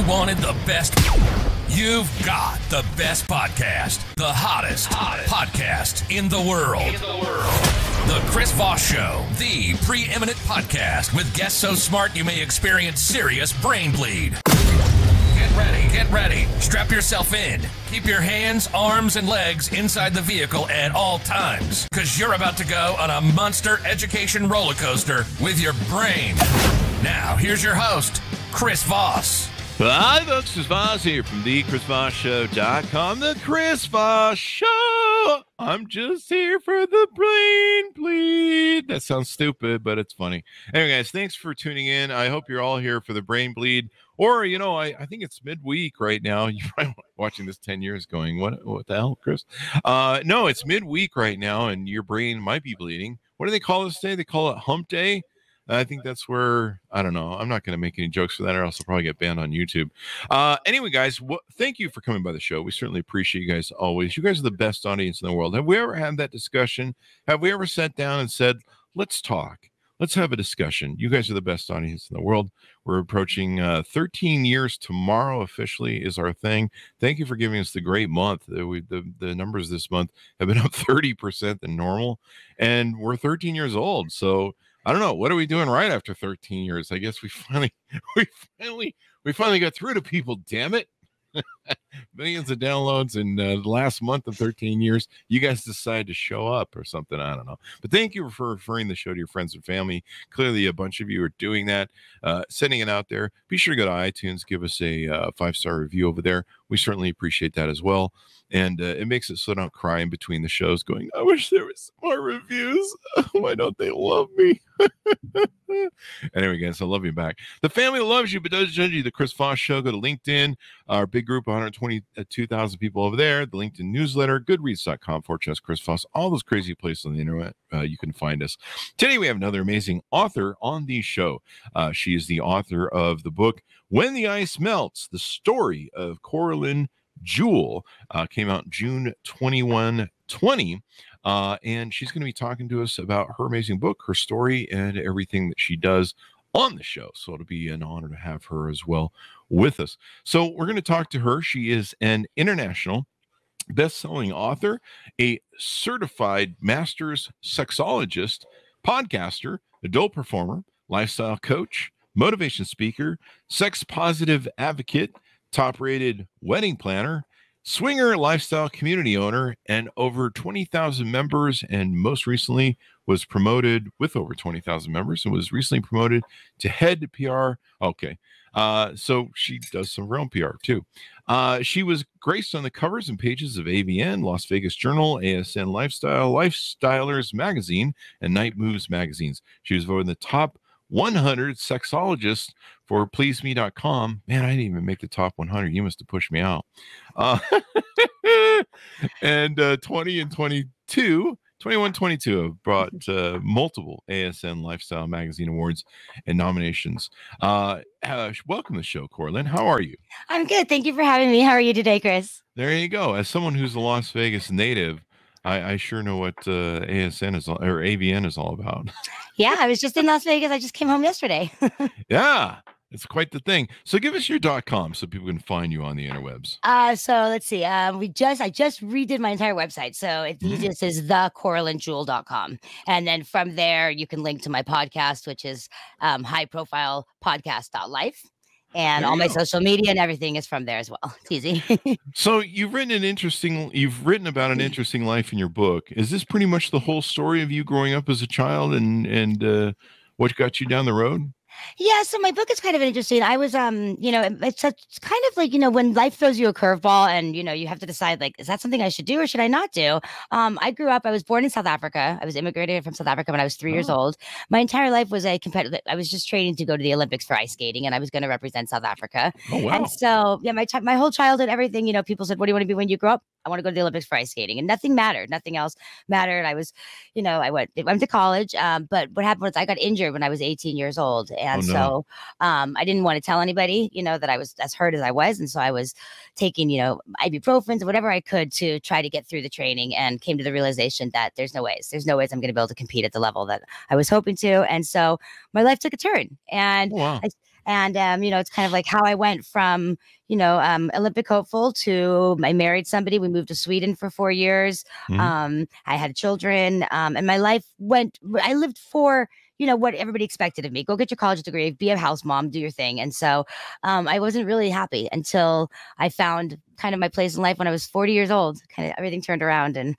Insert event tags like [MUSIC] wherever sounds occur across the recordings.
You wanted the best. You've got the best podcast, the hottest, hottest. podcast in the world. In the world. The Chris Voss Show, the preeminent podcast with guests so smart you may experience serious brain bleed. Get ready, get ready. Strap yourself in. Keep your hands, arms, and legs inside the vehicle at all times, because you're about to go on a monster education roller coaster with your brain. Now, here's your host, Chris Voss. Hi, folks. Chris Voss here from the ChrisVossShow.com. The Chris Voss Show. I'm just here for the brain bleed. That sounds stupid, but it's funny. Anyway, guys, thanks for tuning in. I hope you're all here for the brain bleed. Or, you know, I, I think it's midweek right now. [LAUGHS] You're probably watching this 10 years going, what, what the hell, Chris? Uh, no, it's midweek right now, and your brain might be bleeding. What do they call this day? They call it hump day. I think that's where I don't know. I'm not going to make any jokes for that, or else I'll probably get banned on YouTube. Uh, anyway, guys, wh- thank you for coming by the show. We certainly appreciate you guys always. You guys are the best audience in the world. Have we ever had that discussion? Have we ever sat down and said, "Let's talk"? Let's have a discussion. You guys are the best audience in the world. We're approaching uh, 13 years tomorrow. Officially, is our thing. Thank you for giving us the great month. Uh, we, the the numbers this month have been up [LAUGHS] 30 percent than normal, and we're 13 years old. So I don't know. What are we doing right after 13 years? I guess we [LAUGHS] finally, we finally, we finally got through to people. Damn it. [LAUGHS] millions of downloads in uh, the last month of 13 years. You guys decide to show up or something. I don't know. But thank you for referring the show to your friends and family. Clearly, a bunch of you are doing that, uh, sending it out there. Be sure to go to iTunes, give us a uh, five star review over there. We certainly appreciate that as well. And uh, it makes it so I don't cry in between the shows going, I wish there was more reviews. [LAUGHS] Why don't they love me? [LAUGHS] anyway, guys, I love you back. The family loves you, but doesn't judge you. The Chris Voss Show. Go to LinkedIn, our big group, 122,000 people over there. The LinkedIn newsletter, goodreads.com, for Chris Voss, all those crazy places on the internet. Uh, you can find us. Today, we have another amazing author on the show. Uh, she is the author of the book, When the Ice Melts, the story of Coralyn Jewel. Uh, came out June 21, 20. Uh, and she's going to be talking to us about her amazing book, her story, and everything that she does on the show. So it'll be an honor to have her as well with us. So we're going to talk to her. She is an international best-selling author, a certified master's sexologist, podcaster, adult performer, lifestyle coach, motivation speaker, sex positive advocate, top rated wedding planner, swinger lifestyle community owner, and over 20,000 members. And most recently was promoted with over 20,000 members and was recently promoted to head PR. Okay. Uh, so she does some real PR too. Uh, she was graced on the covers and pages of AVN, Las Vegas Journal, ASN Lifestyle, Lifestylers Magazine, and Night Moves magazines. She was voted the top 100 sexologists for pleaseme.com. Man, I didn't even make the top 100. You must have pushed me out. Uh, [LAUGHS] and uh, 20 and 22, 21, 22 have brought [LAUGHS] uh, multiple ASN Lifestyle Magazine awards and nominations. Uh, uh, welcome to the show, Coralyn. How are you? I'm good. Thank you for having me. How are you today, Chris? There you go. As someone who's a Las Vegas native, I, I sure know what uh, ASN is all, or AVN is all about. yeah, I was just in Las Vegas. I just came home yesterday. [LAUGHS] yeah, it's quite the thing. So give us your dot com so people can find you on the interwebs. Uh so let's see. Um we just I just redid my entire website. So it's mm. easiest is thecoralynjewel.com. And then from there you can link to my podcast, which is um high profile podcast.life and all my go. social media and everything is from there as well. It's [LAUGHS] easy. [LAUGHS] so you've written an interesting you've written about an interesting life in your book. Is this pretty much the whole story of you growing up as a child and and uh, what got you down the road? Yeah, so my book is kind of interesting. I was, um, you know, it's, it's kind of like you know when life throws you a curveball, and you know you have to decide like, is that something I should do or should I not do? Um, I grew up. I was born in South Africa. I was immigrated from South Africa when I was three oh. years old. My entire life was a competitive. I was just training to go to the Olympics for ice skating, and I was going to represent South Africa. Oh wow! And so yeah, my my whole childhood, everything. You know, people said, "What do you want to be when you grow up?" I want to go to the Olympics for ice skating, and nothing mattered. Nothing else mattered. I was, you know, I went went to college. Um, but what happened was I got injured when I was 18 years old, and oh, no. so um, I didn't want to tell anybody, you know, that I was as hurt as I was, and so I was taking, you know, ibuprofens, whatever I could to try to get through the training, and came to the realization that there's no ways, there's no ways I'm going to be able to compete at the level that I was hoping to, and so my life took a turn, and oh, wow. I, And um, you know, it's kind of like how I went from you know um, Olympic hopeful to I married somebody. We moved to Sweden for four years. Mhm. Um, I had children, um, and my life went. I lived for you know what everybody expected of me: go get your college degree, be a house mom, do your thing. And so um, I wasn't really happy until I found kind of my place in life when I was 40 years old. Kind of everything turned around and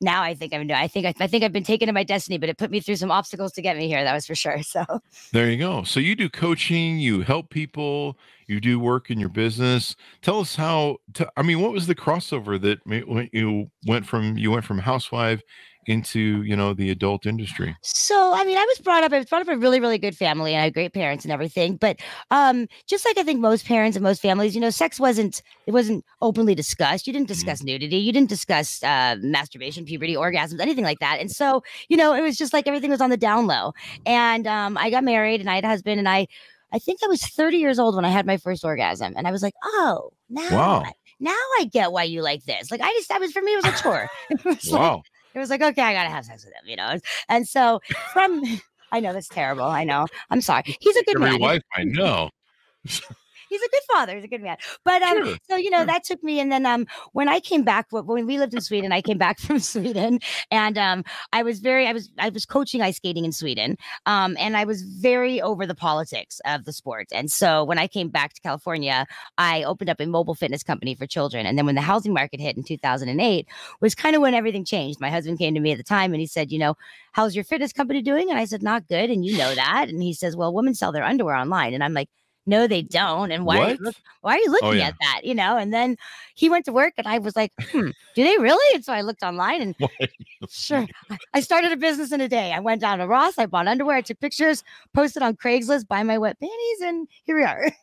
now I think I'm I think I, I think I've been taken to my destiny, but it put me through some obstacles to get me here. That was for sure. [LAUGHS] So There you go. So you do coaching, you help people, you do work in your business. Tell us how. To, I mean, what was the crossover that when you went from you went from housewife into you know the adult industry? So, I mean, I was brought up, I was brought up a really, really good family and I had great parents and everything. But um, just like I think most parents and most families, you know, sex wasn't, it wasn't openly discussed. You didn't discuss nudity. You didn't discuss uh, masturbation, puberty, orgasms, anything like that. And so, you know, it was just like everything was on the down low. And um, I got married and I had a husband and I, I think I was 30 years old when I had my first orgasm. And I was like, oh, now, Wow. I, now I get why you like this. Like I just, that was for me, it was a chore. [LAUGHS] was like, Wow. It was like, okay, I gotta have sex with him, you know. And so from [LAUGHS] I know that's terrible. I know. I'm sorry. He's a good Every man. wife I know. [LAUGHS] He's a good father. He's a good man. But um, Sure, so you know sure. that took me, and then um, when I came back, when we lived in Sweden, I came back [LAUGHS] from Sweden, and um, I was very, I was, I was coaching ice skating in Sweden, um, and I was very over the politics of the sport. And so when I came back to California, I opened up a mobile fitness company for children. And then when the housing market hit in 2008, was kind of when everything changed. My husband came to me at the time, and he said, you know, how's your fitness company doing? And I said, not good, and you know that. And he says, well, women sell their underwear online, and I'm like. No, they don't. And why? Are you why are you looking Oh, yeah. at that? You know, and then he went to work and I was like, hmm, do they really? And so I looked online and [LAUGHS] Why are you sure, I- started a business in a day. I went down to Ross, I bought underwear, I took pictures, posted on Craigslist, buy my wet panties, and here we are. [LAUGHS]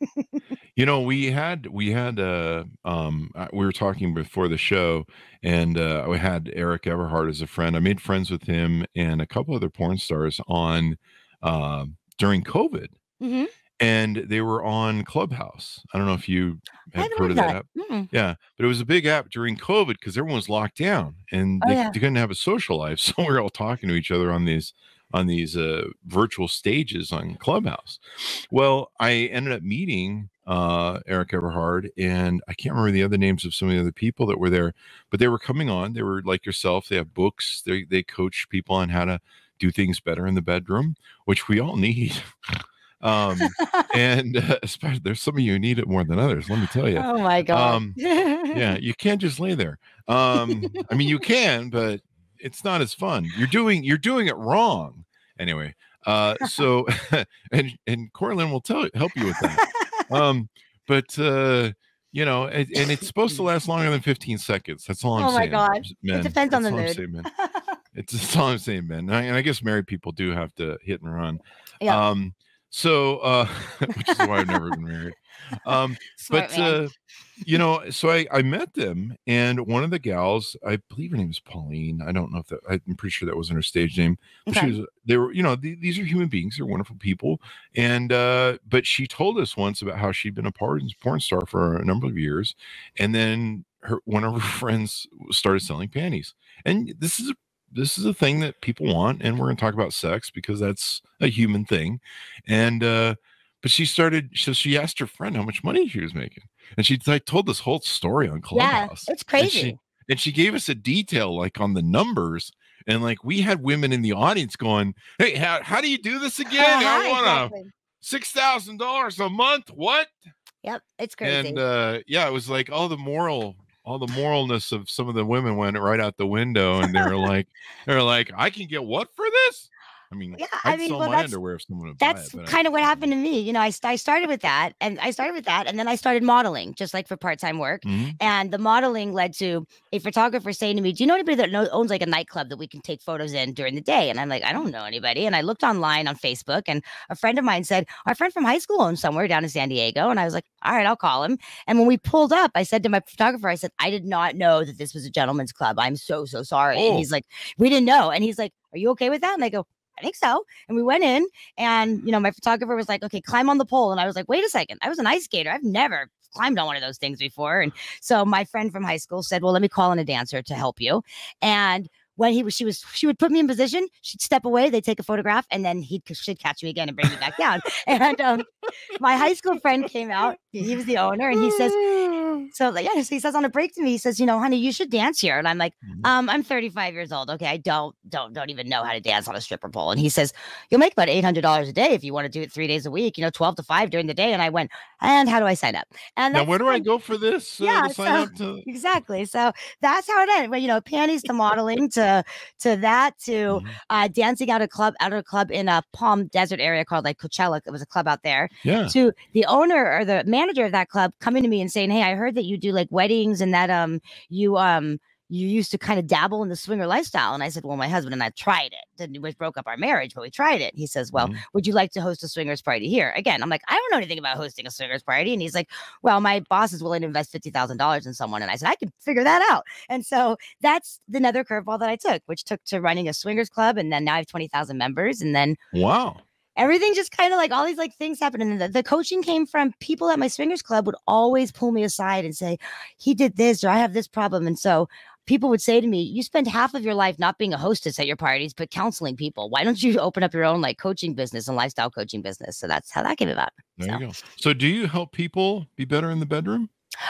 You know, we had we had uh um uh, we were talking before the show and uh we had Erik Everhard as a friend. I made friends with him and a couple other porn stars on um during COVID Mhm. And they were on Clubhouse. I don't know if you have heard of that app. Mm-mm. Yeah, but it was a big app during COVID because everyone was locked down and Oh, they, yeah. they couldn't have a social life. [LAUGHS] So we're all talking to each other on these on these uh, virtual stages on Clubhouse. Well, I ended up meeting uh, Erik Everhard, and I can't remember the other names of some of the other people that were there, but they were coming on. They were like yourself. They have books. They they coach people on how to do things better in the bedroom, which we all [LAUGHS] need. Um, [LAUGHS] and uh, especially there's some of you who need it more than others. Let me tell you Oh my god. Um, yeah [LAUGHS] you can't just lay there um i mean you can but it's not as fun you're doing you're doing it wrong anyway uh so [LAUGHS] and and Coralyn will tell you help you with that um but uh you know and, and it's supposed to last longer than 15 seconds that's all i'm Oh my God. men. depends on That's the mood. saying, man. it's all i'm saying man and I, and I guess married people do have to hit and run Yeah. um so uh [LAUGHS] which is why i've never been married um [LAUGHS] Smart but man. uh you know so i i met them and one of the gals i believe her name is pauline i don't know if that i'm pretty sure that wasn't her stage name but Okay. she was they were you know th- these are human beings they're wonderful people and uh but she told us once about how she'd been a porn, porn star for a number of years and then her one of her [LAUGHS] friends started selling panties and this is a this is a thing that people want and we're going to talk about sex because that's a human thing and uh but she started so she asked her friend how much money she was making and she like told this whole story on clubhouse yeah, it's and crazy. she, and she gave us a detail like on the numbers and like we had women in the audience going hey how, how do you do this [LAUGHS] again i want a six thousand dollars a month what Yep, it's crazy. and uh yeah it was like all the moral all the moralness of some of the women went right out the window and they were like they're like i can get what for this i mean Yeah, i'd I mean, sell well, my that's- underwear if someone would buy it kind of what happened to [LAUGHS] me. You know, I, I started with that and I started with that and then I started modeling just like for part-time work. Mhm. And the modeling led to a photographer saying to me, Do you know anybody that know, owns like a nightclub that we can take photos in during the day? And I'm like, I don't know anybody. And I looked online on Facebook and a friend of mine said, Our friend from high school owns somewhere down in San Diego. And I was like, All right, I'll call him. And when we pulled up, I said to my photographer, I said, I did not know that this was a gentleman's club. I'm so, so sorry. And Oh. he's like, We didn't know. And he's like, Are you okay with that? And I go, I think so. And we went in, and you know, my photographer was like, "Okay, climb on the pole." And I was like, "Wait a second! I was an ice skater. I've never climbed on one of those things before." And so my friend from high school said, "Well, let me call in a dancer to help you." And when he was, she was, she would put me in position. She'd step away. They'd take a photograph, and then he'd she'd catch me again and bring me back down. [LAUGHS] And um, my high school friend [LAUGHS] came out. He was the owner, and he says, so like, yeah, so he says on a break to me, he says, you know, honey, you should dance here. And I'm like, Mhm. um, I'm 35 years old. Okay, I don't, don't, don't even know how to dance on a stripper pole. And he says, you'll make about $800 a day if you want to do it three days a week. You know, 12 to five during the day. And I went, and how do I sign up? And Now, where do I go for this? uh, Yeah, to sign so- up to. [LAUGHS] Exactly. So that's how it ended. Well, you know, panties to [LAUGHS] modeling to to that to Mhm. uh, dancing out a club out of a club in a Palm Desert area called like Coachella. It was a club out there. Yeah. To the owner or the manager of that club coming to me and saying, "Hey, I heard that you do like weddings and that um you um." You used to kind of dabble in the swinger lifestyle. And I said, Well, my husband and I tried it. Didn't we broke up our marriage, but we tried it. He says, Well, Mhm. would you like to host a swingers party here? Again, I'm like, I don't know anything about hosting a swingers party. And he's like, Well, my boss is willing to invest fifty thousand dollars in someone. And I said, I can figure that out. And so that's the another curveball that I took, which took to running a swingers club. And then now I have twenty thousand members. And then Wow. Everything just kind of like all these like things happen. And the, the coaching came from people at my swingers club would always pull me aside and say, he did this or I have this problem. And so people would say to me, you spend half of your life not being a hostess at your parties, but counseling people. Why don't you open up your own like coaching business and lifestyle coaching business? So that's how that came about. There So- you go. So, do you help people be better in the bedroom?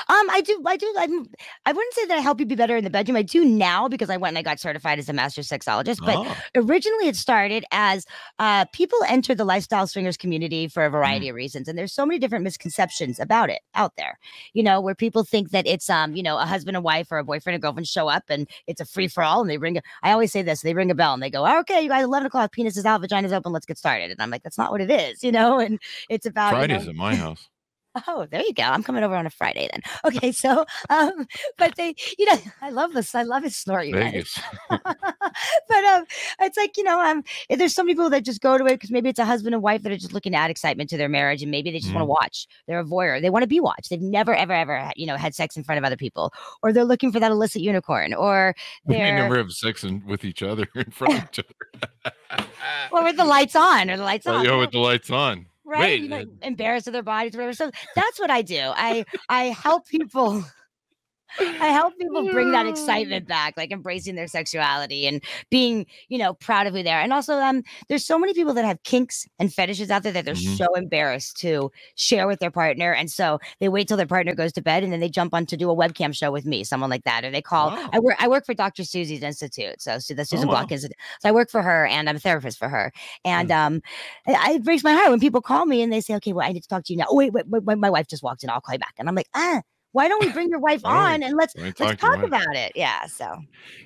Um, I do, I do, I'm, I wouldn't say that I help you be better in the bedroom. I do now because I went and I got certified as a master sexologist. But Ah, originally it started as uh, people enter the lifestyle swingers community for a variety of reasons and there's so many different misconceptions about it out there you know where people think that it's um you know a husband and wife or a boyfriend and girlfriend show up and it's a free-for-all and they ring a, i always say this they ring a bell and they go okay you guys 11 o'clock penis is out vagina's open let's get started and i'm like that's not what it is [LAUGHS] you know and it's about you know, Fridays at my house. Oh, there you go. I'm coming over on a Friday then. Okay, so [LAUGHS] um, but they, you know, I love this. I love his snort, you guys. Vegas. [LAUGHS] but um, it's like you know, um, eh, there's some people that just go to it because maybe it's a husband and wife that are just looking to add excitement to their marriage, and maybe they just want to watch. They're a voyeur. They want to be watched. They've never, ever, ever, you know, had sex in front of other people, or they're looking for that illicit unicorn, or [LAUGHS] They they're never have sex in, with each other in front of each other. or with the lights on, or the lights Oh, on. yeah, with the lights on. Right? Wait, you know, uh, embarrassed of their bodies, whatever. So that's what I do. I I help people. I help people bring that excitement back, like embracing their sexuality and being, you know, proud of who they are. And also, um, there's so many people that have kinks and fetishes out there that they're Mhm. so embarrassed to share with their partner, and so they wait till their partner goes to bed, and then they jump on to do a webcam show with me, someone like that, or they call. Wow. I work. I work for Dr. Susie's Institute, so, the Susan wow. Block Institute. So I work for her, and I'm a therapist for her. And um, I- it breaks my heart when people call me and they say, "Okay, well, I need to talk to you now." Oh, wait, wait, wait, wait, my wife just walked in. I'll call you back. And I'm like, ah, why don't we bring your wife Why don't we- on and let's let's talk talk about it? Yeah. So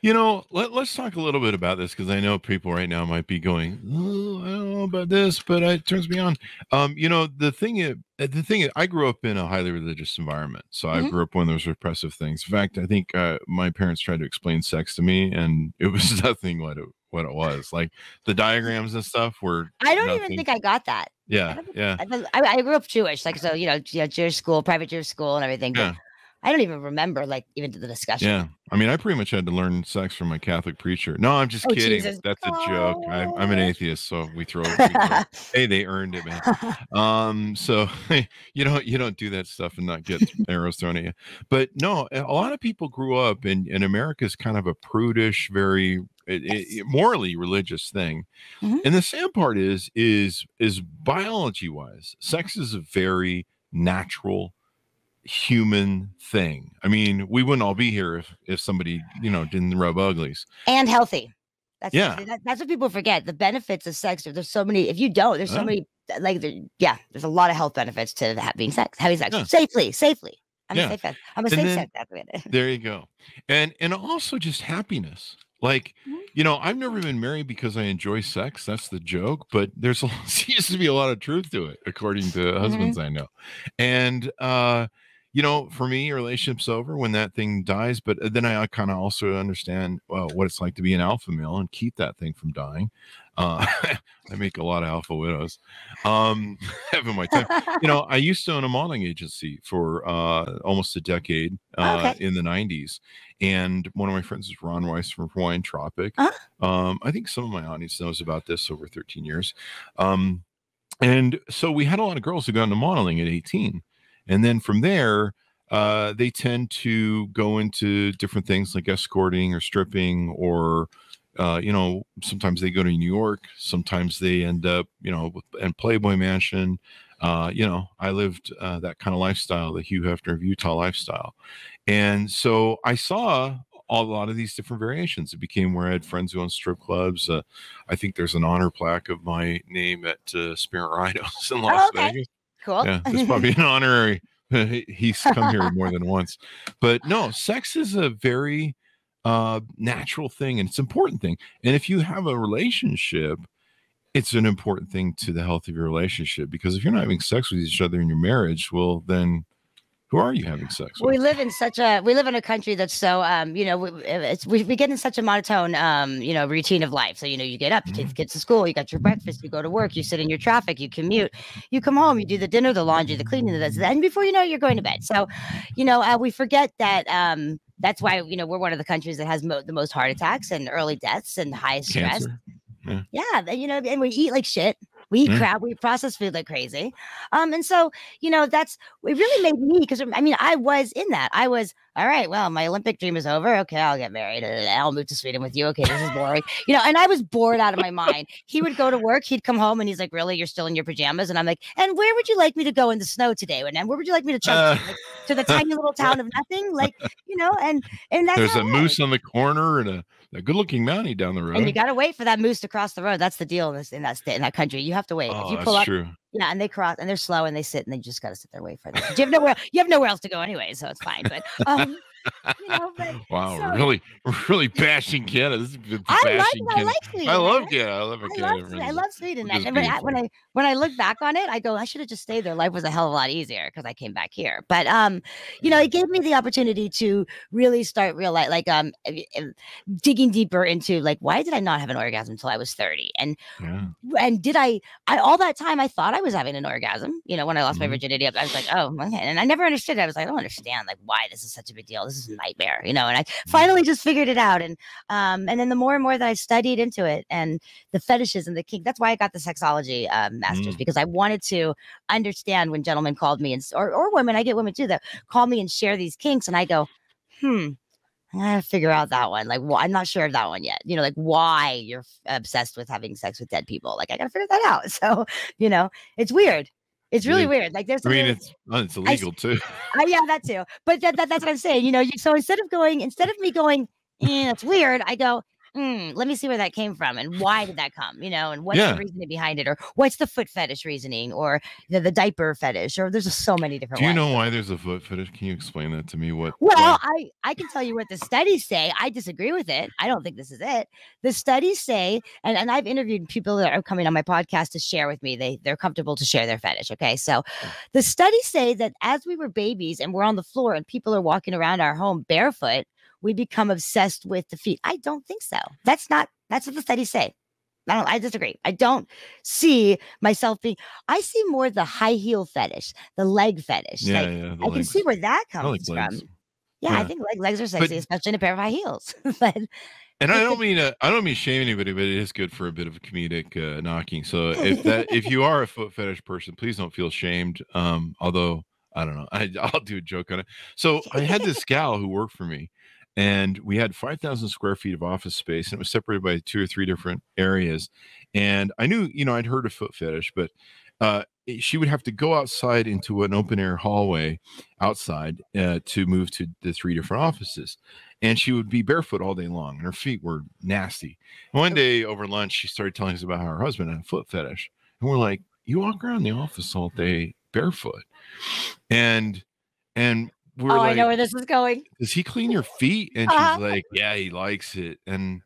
You know, let, let's talk a little bit about this because I know people right now might be going, oh, I don't know about this, but it turns me on. Um, you know, the thing is, the thing is, I grew up in a highly religious environment, so I Mhm. grew up one of those repressive things. In fact, I think uh, my parents tried to explain sex to me, and it was [LAUGHS] nothing what it what it was. Like the diagrams and stuff were. I don't even think I got that. Yeah, don't yeah, I, I, I grew up Jewish, like so, you know, Jewish school, private Jewish school, and everything. But Yeah. I don't even remember like even the discussion. yeah. I mean, I pretty much had to learn sex from my Catholic preacher. No, I'm just Oh, kidding. Jesus. That's a joke. I'm, I'm an atheist, so we [LAUGHS] throw. We throw hey, they earned it, man. [LAUGHS] um so [LAUGHS] you don't you don't do that stuff and not get arrows thrown at you but no a lot of people grew up in in america's kind of a prudish very it, it- morally religious thing Mhm. and the sad part is is is biology wise mm-hmm. sex is a very natural human thing i mean we wouldn't all be here if if somebody you know didn't rub uglies and healthy. That's Yeah. that- that's what people forget. The benefits of sex. There's so many. If you don't, there's so Yeah. many. Uh, like, there, yeah, there's a lot of health benefits to having sex, having sex Yeah. safely, safely. I'm Yeah. a safe. sex- I'm a safe sex advocate. [LAUGHS] there you go and and also just happiness like Mhm. you know i've never been married because i enjoy sex that's the joke but there's [LAUGHS] a seems to be a lot of truth to it according to husbands i know. And uh you know for me relationship's over when that thing dies but then i kind of also understand well, what it's like to be an alpha male and keep that thing from dying uh [LAUGHS] i make a lot of alpha widows um [LAUGHS] having my time [LAUGHS] you know, I used to own a modeling agency for uh, almost a decade uh, Okay. in the 90s. And one of my friends is Ron Weiss from Hawaiian Tropic. Uh-huh. Um, I think some of my audience knows about this over 13 years. Um, and so we had a lot of girls who got into modeling at 18. And then from there, uh, they tend to go into different things like escorting or stripping or uh, you know, sometimes they go to New York, sometimes they end up, you know, in Playboy Mansion. Uh, you know, I lived uh, that kind of lifestyle, the Hugh Hefner of Utah lifestyle. And so I saw a lot of these different variations. It became where I had friends who owned strip clubs. Uh, I think there's an honor plaque of my name at uh, Spearmint Rhinos [LAUGHS] in Las Oh, okay. Vegas. Cool. Yeah, there's [LAUGHS] probably an honorary. [LAUGHS] He's come here more than once, but no, sex is a very uh, natural thing and it's an important thing. And if you have a relationship, it's an important thing to the health of your relationship because if you're not having sex with each other in your marriage, well, then who are you having sex with? we live in such a we live in a country that's so um you know we, it's we, we get in such a monotone um you know routine of life so you know you get up you take the kids to school you got your breakfast you go to work you sit in your traffic you commute you come home you do the dinner the laundry the cleaning the this and before you know it, you're going to bed so you know uh, we forget that um that's why you know we're one of the countries that has mo- the most heart attacks and early deaths and highest stress Cancer. yeah, th- you know, and we eat like shit. We eat Yeah. crap. We process food like crazy. Um, and so you know, that's it. Really made me because I mean, I was in that. I was all right. Well, my Olympic dream is over. Okay, I'll get married. uh, I'll move to Sweden with you. Okay, this is boring. You know, and I was bored out of my mind. He would go to work. He'd come home and he's like, "Really, you're still in your pajamas?" And I'm like, "And where would you like me to go in the snow today? And where would you like me to chug Uh, to? Like, to the [LAUGHS] tiny little town of nothing? Like, you know?" And and that's There's a moose on the corner and a, a good looking mountie down the road. And you gotta wait for that moose to cross the road. That's the deal in this in that state in that country. You have to wait. oh, if you that's pull up, true. yeah, and they cross and they're slow and they sit and they just gotta sit there wait for them. You have nowhere you have nowhere else to go anyway, so it's fine. But um, [LAUGHS] you know, but [LAUGHS] Wow, so- really, really bashing Canada. This is good I like bashing it. I like Sweden. I love Canada. I love I love, Sweden. I love. Sweden. And when I, when. I when I look back on it, I go, I should have just stayed there. Life was a hell of a lot easier because I came back here. But um, you know, it gave me the opportunity to really start realize, like um, eh, eh, digging deeper into like why did I not have an orgasm until I was thirty, and Yeah. and did I, I all that time I thought I was having an orgasm. You know, when I lost my Mhm. virginity, I I was like, oh, okay. And I never understood. it. I was like, I don't understand like why this is such a big deal. This is nightmare, you know. And I finally just figured it out. And um, and then the more and more that I studied into it and the fetishes and the kink, that's why I got the sexology um, masters Mm. because I wanted to understand when gentlemen called me and or or women, I get women too that call me and share these kinks, and I go, hmm. I gotta figure out that one. Like, wh- I'm not sure of that one yet. You know, like why you're obsessed with having sex with dead people. Like, I gotta figure that out. [LAUGHS] So, you know, it's weird. It's really weird. Like, there's. I mean, it's oh, it's I illegal too. [LAUGHS] uh, yeah, that too. But that, that, that's what I'm saying. You know, you, so instead of going, instead of me going, eh, that's weird, I go, hmm, let me see where that came from and why did that come, you know, and what's Yeah. the reasoning behind it, or what's the foot fetish reasoning, or the, the diaper fetish, or there's so many different Do you ones. know why there's a foot fetish? Can you explain that to me? What? Well, why- I, I can tell you what the studies say. I disagree with it. I don't think this is it. The studies say, and, and I've interviewed people that are coming on my podcast to share with me. They they're comfortable to share their fetish. Okay. So the studies say that as we were babies and we're on the floor and people are walking around our home barefoot, we become obsessed with the feet. I don't think so. That's not that's what the studies say. I don't I disagree. I don't see myself being I see more the high heel fetish, the leg fetish. yeah, like, yeah. I can see where that I like comes from. Yeah, I think leg, legs are sexy, especially in a pair of high heels. [LAUGHS] but And I don't mean to, I don't mean shame anybody, but it is good for a bit of a comedic uh, knocking. So [LAUGHS] if that if you are a foot fetish person, please don't feel shamed. Um, although I don't know, [LAUGHS] I, I'll do a joke on it. So I had this gal who worked for me, and we had five thousand square feet of office space, and it was separated by two or three different areas. And I knew, you know, I'd heard of foot fetish, but uh, she would have to go outside into an open air hallway outside uh, to move to the three different offices and she would be barefoot all day long and her feet were nasty. And one day over lunch, she started telling us about how her husband had a foot fetish. And we're like, You walk around the office all day barefoot. And and we're oh, like, I know where this is going. Does he clean your feet? And Uh-huh. she's like, Yeah, he likes it. And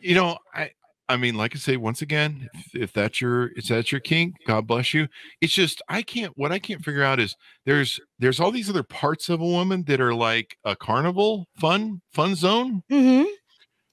you know, I I mean, like I say, once again, if, if that's your if that's your kink, God bless you. It's just I can't what I can't figure out is there's there's all these other parts of a woman that are like a carnival fun fun zone. hmm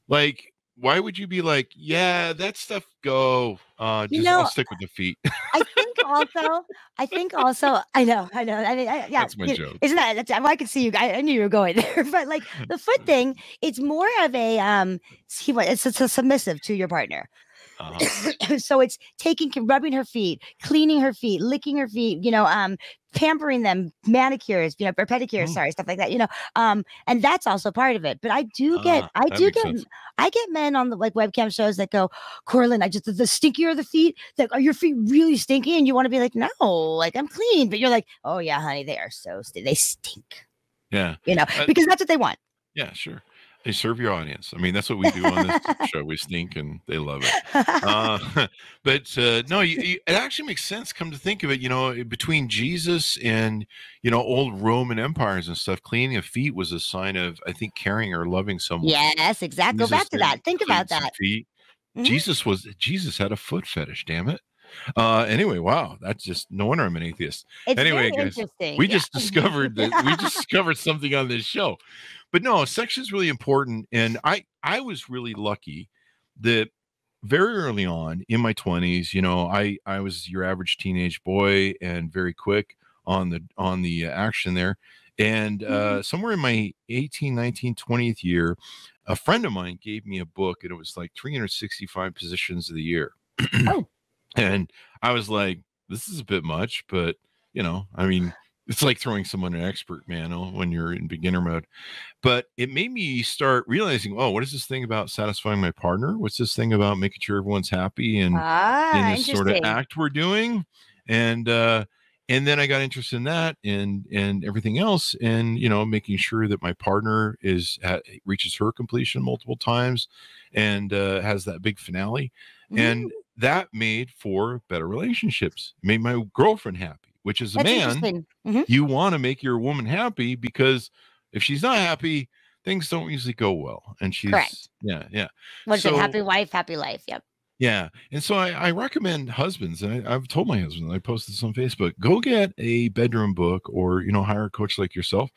Like, why would you be like, yeah, that stuff go? Uh, You just know, I'll stick with the feet. I think also, I think also, I know, I know. I mean, I, yeah, That's my you- joke. Isn't that? That's, well, I could see you. I, I knew you were going [LAUGHS] there, but like the foot thing, it's more of a um. He wa- it's, it's a submissive to your partner. Uh-huh. [COUGHS] so it's taking rubbing her feet cleaning her feet licking her feet you know um pampering them manicures you know or pedicures Mm. sorry stuff like that you know um and that's also part of it but i do get Ah, i do get sense. i get men on the like webcam shows that go Coralyn i just the, the stinkier the feet that are your feet really stinky and you want to be like no like i'm clean but you're like oh yeah honey they are so st- they stink Yeah. you know Uh, because that's what they want Yeah, sure. They serve your audience. I mean, that's what we do on this [LAUGHS] show. We stink and they love it. Uh, [LAUGHS] but uh, no, you, you, it actually makes sense. Come to think of it, you know, between Jesus and you know old Roman empires and stuff, cleaning of feet was a sign of, I think, caring or loving someone. yes exactly go back to that think about that Feet. Mhm. Jesus was Jesus had a foot fetish. Damn it. Uh, anyway, wow, that's just no wonder I'm an atheist. it's Anyway, guys, we yeah. just discovered that we just discovered something on this show but no sex is really important and i i was really lucky that very early on in my 20s you know i i was your average teenage boy and very quick on the on the action there and uh somewhere in my 18 19 20th year a friend of mine gave me a book and it was like 365 positions of the year Oh. And i was like this is a bit much but you know i mean it's like throwing someone an expert manual when you're in beginner mode. But it made me start realizing oh what is this thing about satisfying my partner? What's this thing about making sure everyone's happy and ah, in this sort of act we're doing? And uh and then i got interested in that and and everything else and you know making sure that my partner is ha- reaches her completion multiple times and uh has that big finale. Mhm. and that made for better relationships made my girlfriend happy which is a That's man. Mhm. you want to make your woman happy because if she's not happy things don't usually go well and she's Correct. yeah yeah What is it? Happy wife, happy life. Yep. yeah. And so I, I recommend husbands, and I, I've told my husband, I posted this on Facebook, go get a bedroom book or, you know, hire a coach like yourself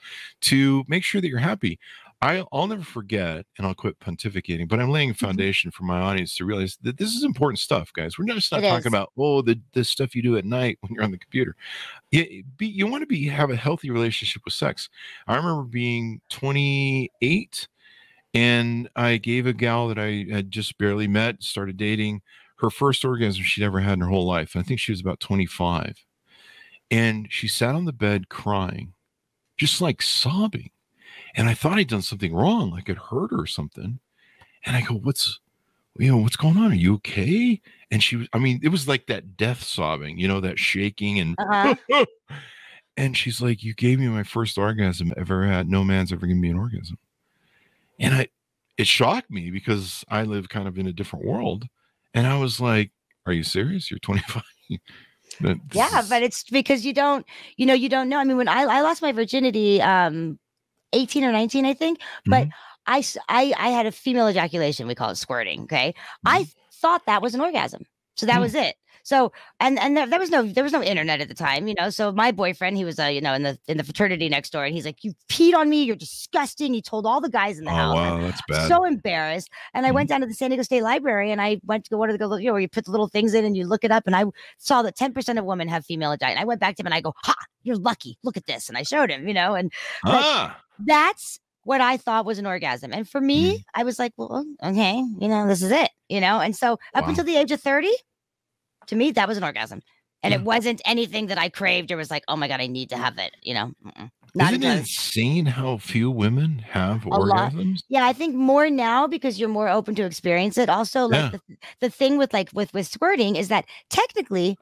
to make sure that you're happy. I, I'll never forget, and I'll quit pontificating, but I'm laying a mm-hmm. foundation for my audience to realize that this is important stuff, guys. We're not just not It talking is. about, oh, the, the stuff you do at night when you're on the computer. You, eh, be, you want to be have a healthy relationship with sex. I remember being 28 and I gave a gal that I had just barely met, started dating, her first orgasm she'd ever had in her whole life. I think she was about 25. And she sat on the bed crying, just like sobbing. And I thought I'd done something wrong, like it hurt her or something. And I go, What's you know, what's going on? Are you okay? And she was, I mean, it was like that death sobbing, you know, that shaking and Uh-huh. [LAUGHS] and she's like, You gave me my first orgasm I've ever had. No man's ever given me an orgasm. And I it shocked me because I live kind of in a different world. And I was like, Are you serious? You're 25. [LAUGHS] That- yeah, is- but it's because you don't, you know, you don't know. I mean, when I, I lost my virginity, um, 18 or 19, I think, but Mhm. I had a female ejaculation. We call it squirting. Okay. Mm-hmm. I thought that was an orgasm. So that Hmm. was it. So, and, and there, there was no, there was no internet at the time, you know? So my boyfriend, he was, uh, you know, in the, in the fraternity next door and he's like, you peed on me. You're disgusting. He told all the guys in the oh house. wow, that's bad. So embarrassed. And I Mhm. went down to the San Diego State Library and I went to go, what to go look, you know, where you put the little things in and you look it up. And I saw that 10% of women have female vagina. I went back to him and I go, ha, you're lucky. Look at this. And I showed him, you know, and ah, that's what I thought was an orgasm. And for me, Mm. I was like, well, okay, you know, this is it, you know? And so up Wow. until the age of 30, to me, that was an orgasm. And Yeah. it wasn't anything that I craved or was like, oh my God, I need to have it, you know? Mm-mm. Not isn't it insane how few women have lot. orgasms? Yeah, I think more now because you're more open to experience it. Also, like Yeah. the, the thing with like with with squirting is that technically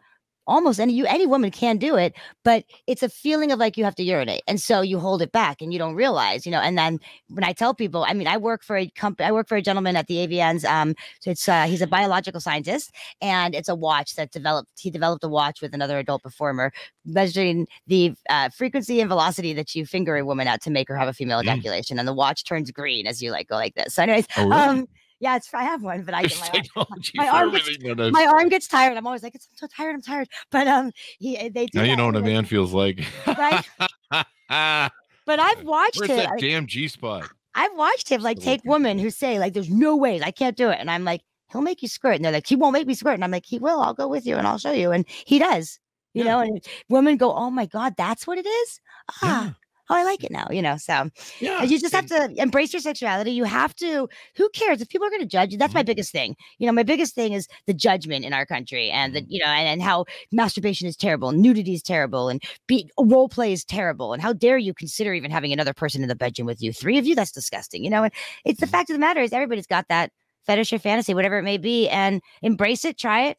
almost any you any woman can do it, but it's a feeling of like you have to urinate. And so you hold it back and you don't realize, you know. And then when I tell people, I mean, I work for a company, I work for a gentleman at the AVNs. Um, so it's uh he's a biological scientist and it's a watch that developed he developed a watch with another adult performer measuring the uh, frequency and velocity that you finger a woman out to make her have a female Mm. ejaculation. And the watch turns green as you like go like this. So, anyways, Oh, really? um, yeah, it's I have one, but I get my arm, [LAUGHS] my arm gets- my arm gets tired. I'm always like, I'm so tired. I'm tired. But um, he they do now you know what a man feels like. Right? But I've [LAUGHS] watched Where's it. that like, damn G spot? I've watched him like take women who say like, "There's no ways I can't do it," and I'm like, "He'll make you squirt," and they're like, "He won't make me squirt," and I'm like, "He will. I'll go with you and I'll show you," and he does. You Yeah. know, and women go, "Oh my god, that's what it is." Ah, oh, I like it now, you know. So Yeah. you just have to embrace your sexuality. You have to. Who cares if people are going to judge you? That's Mm-hmm. my biggest thing. You know, my biggest thing is the judgment in our country, and Mm-hmm. the you know, and, and how masturbation is terrible, nudity is terrible, and be, role play is terrible, and how dare you consider even having another person in the bedroom with you? Three of you, that's disgusting. You know, and it's the Mhm. fact of the matter is everybody's got that fetish or fantasy, whatever it may be, and embrace it. Try it.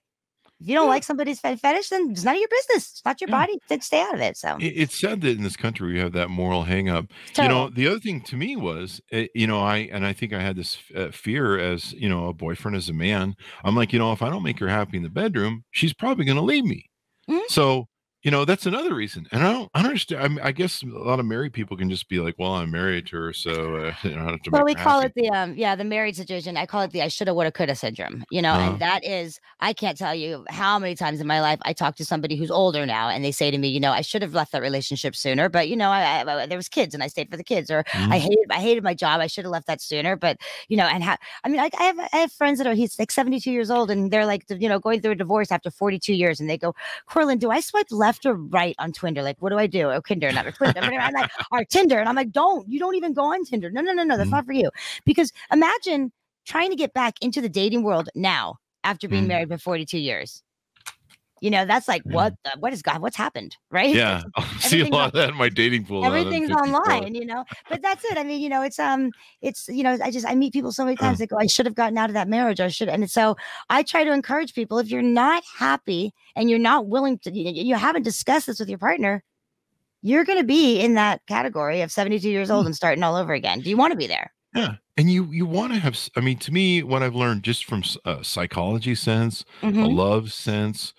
If you don't Yeah. like somebody's fe- fetish, then it's none of your business. It's not your Yeah. body. Then stay out of it. So it- it's sad that in this country we have that moral hang up it's you know the other thing to me was uh, you know i and i think i had this uh, fear as you know a boyfriend as a man i'm like you know if i don't make her happy in the bedroom she's probably going to leave me Mhm. so you know that's another reason and i don't i don't understand I, mean, I guess a lot of married people can just be like well i'm married to her so uh, [LAUGHS] you know i don't have to well we call happy. it the um yeah the married situation i call it the i shoulda woulda coulda syndrome you know Uh-huh. and that is i can't tell you how many times in my life i talk to somebody who's older now and they say to me you know i should have left that relationship sooner but you know i, I, there was kids and i stayed for the kids or Mhm. i hated i hated my job i should have left that sooner but you know and how i mean I, I have i have friends that are he's like 72 years old and they're like you know going through a divorce after 42 years and they go Coralyn do i swipe left or right on tinder like what do i do or tinder not Tinder. I'm like, or tinder and i'm like don't you don't even go on tinder no no no no that's Mhm. not for you because imagine trying to get back into the dating world now after being Mhm. married for 42 years you know that's like Yeah. what the, what is god what's happened [LAUGHS] right? Yeah i [LAUGHS] [LAUGHS] see a lot of that in my dating pool that everything's online you know but that's it i mean you know it's um it's you know i just i meet people so many times they go i should have gotten out of that marriage I should and so i try to encourage people if you're not happy and you're not willing to you, you haven't discussed this with your partner you're going to be in that category of 72 years old and starting all over again do you want to be there? Yeah and you you want to have I mean to me what i've learned just from a psychology sense a Mhm. love sense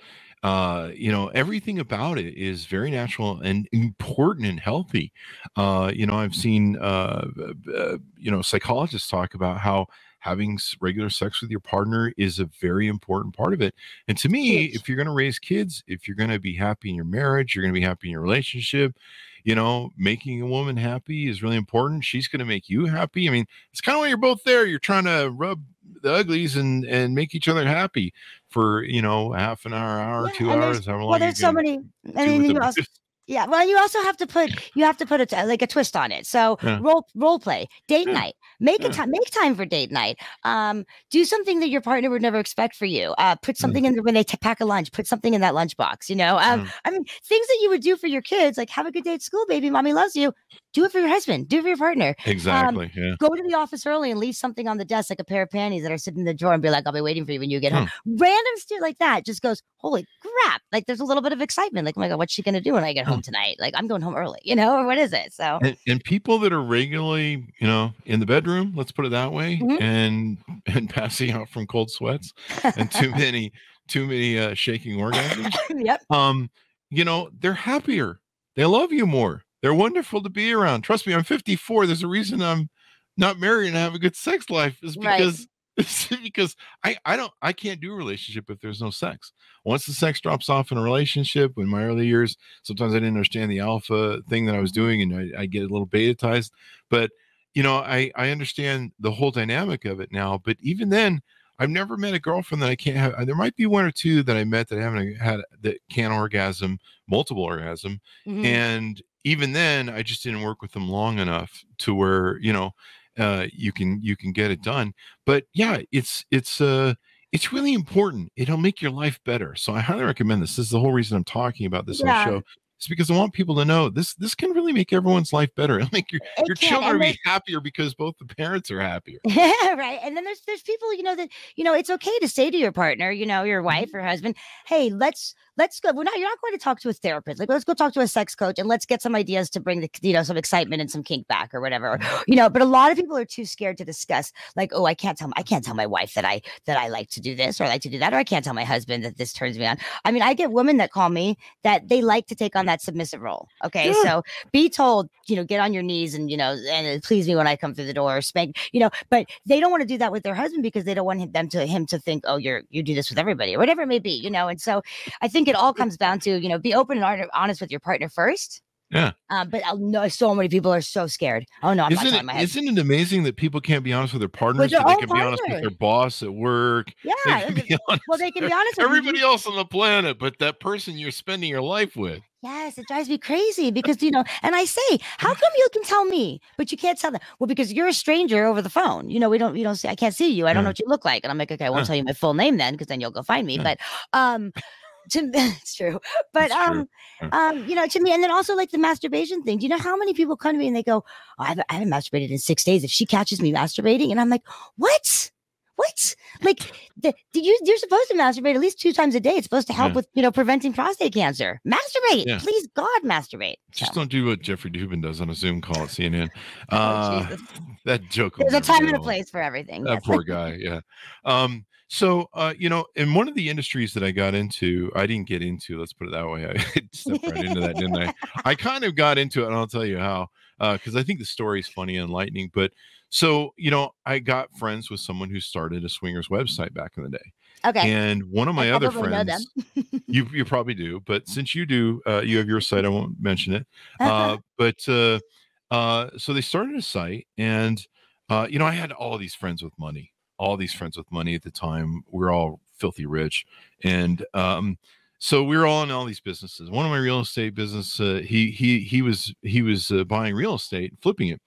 uh you know everything about it is very natural and important and healthy. Uh you know i've seen uh, uh you know psychologists talk about how having regular sex with your partner is a very important part of it. And to me if you're going to raise kids if you're going to be happy in your marriage you're going to be happy in your relationship you know making a woman happy is really important. She's going to make you happy. I mean it's kind of when you're both there you're trying to rub the uglies and and make each other happy for you know half an hour hour Yeah, two and hours however long well there's so many do i you also, yeah well you also have to put you have to put a like a twist on it so Yeah. role role play date Yeah. night make a time make time for date night. Um do something that your partner would never expect for you. Uh put something in the, when they t- pack a lunch put something in that lunchbox you know? Um Mm. i mean things that you would do for your kids like have a good day at school baby. Mommy loves you. Do it for your husband. Do it for your partner. Exactly yeah. go to the office early and leave something on the desk like a pair of panties that are sitting in the drawer and be like i'll be waiting for you when you get home. Random shit like that just goes holy crap. Like there's a little bit of excitement like oh my god what's she gonna do when i get home tonight? Like i'm going home early you know? Or what is it? So and, and people that are regularly you know in the bedroom let's put it that way Mhm. and and passing out from cold sweats and too [LAUGHS] many too many uh shaking orgasms. Yep. Um you know they're happier. They love you more. They're wonderful to be around. Trust me i'm 54 there's a reason i'm not married and have a good sex life is Right. because [LAUGHS] it's because i i don't i can't do a relationship if there's no sex. Once the sex drops off in a relationship in my early years sometimes i didn't understand the alpha thing that i was doing and i, I get a little betatized but you know i i understand the whole dynamic of it now but even then I've never met a girlfriend that I can't have. There might be one or two that I met that I haven't had that can orgasm, multiple orgasm, Mhm. and even then, I just didn't work with them long enough to where you know uh, you can you can get it done. But yeah, it's it's uh it's really important. It'll make your life better. So I highly recommend this. This is the whole reason I'm talking about this on the show. It's because I want people to know this. This can really make everyone's life better. [LAUGHS] It'll make your It your can, children be happier because both the parents are happier. Yeah, [LAUGHS] right. And then there's there's people, you know, that you know, it's okay to say to your partner, you know, your wife Mm-hmm. or husband, hey, let's let's go. We're not you're not going to talk to a therapist. Like, let's go talk to a sex coach and let's get some ideas to bring the you know some excitement and some kink back or whatever. Mm-hmm. You know, but a lot of people are too scared to discuss, like, oh, I can't tell I can't tell my wife that I that I like to do this or I like to do that, or I can't tell my husband that this turns me on. I mean, I get women that call me that they like to take on that submissive role. Okay. Yeah. So be told, you know, get on your knees and you know, and please me when I come through the door, or spank, you know, but they don't want to do that with their husband because they don't want him, them to him to think, oh, you're you do this with everybody or whatever it may be, you know. And so I think it all comes down to, you know, be open and honest with your partner first. Yeah. Um, but I know so many people are so scared. Oh no, I'm Isn't telling it, isn't it amazing that people can't be honest with their partners, their they can be honest with their boss at work? Yeah. can it- be [LAUGHS] honest well, they can be honest with you. everybody else on the planet, but that person you're spending your life with. Yes, it drives me crazy because you know, and I say, how come you can tell me, but you can't tell them? Well, because you're a stranger over the phone. You know, we don't, you don't see, I can't see you. I don't Yeah. know what you look like. And I'm like, okay, I won't Yeah. tell you my full name then, because then you'll go find me. Yeah. But um to [LAUGHS] it's true. But It's um Yeah. um, you know, to me, and then also like the masturbation thing. Do you know how many people come to me and they go, oh, I, haven't, I haven't masturbated in six days. If she catches me masturbating, and I'm like, what? What? Like, the, the, you, you're supposed to masturbate at least two times a day. It's supposed to help Yeah. with, you know, preventing prostate cancer. Masturbate, Yeah. please, God, masturbate. Just So, don't do what Jeffrey Toobin does on a Zoom call at CNN. [LAUGHS] oh, Uh, Jesus. that joke. There's a time and a place for everything. That yes. poor guy. Yeah. Um, so, uh, you know, in one of the industries that I got into, I didn't get into, let's put it that way. I [LAUGHS] stepped right into that, didn't I? [LAUGHS] I kind of got into it, and I'll tell you how, because I think the story is funny and enlightening. But so, you know, I got friends with someone who started a swingers website back in the day. Okay. And one of I my other know them. friends, [LAUGHS] you you probably do, but since you do, uh, you have your site. I won't mention it. Uh, but uh, uh, so they started a site, and uh, you know, I had all these friends with money, all these friends with money at the time. We are all filthy rich, and um, so we were all in all these businesses. One of my real estate business, uh, he he he was he was uh, buying real estate, flipping it,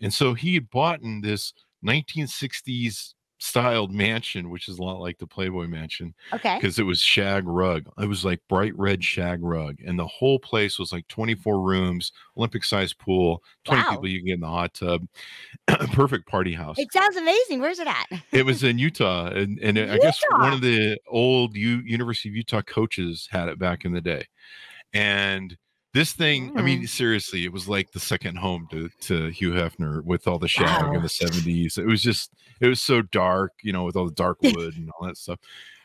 and so he had bought in this 1960s styled mansion, which is a lot like the Playboy Mansion okay. because it was shag rug. It was like bright red shag rug, and the whole place was like 24 rooms, Olympic sized pool, 20 Wow. people you can get in the hot tub, [CLEARS THROAT] perfect party house. It sounds amazing. Where's it at? It was in Utah, and and I guess one of the old U- University of Utah coaches had it back in the day, and. This thing, I mean, seriously, it was like the second home to, to Hugh Hefner with all the shag Wow. in the 70s. It was just, it was so dark, you know, with all the dark [LAUGHS] wood and all that stuff.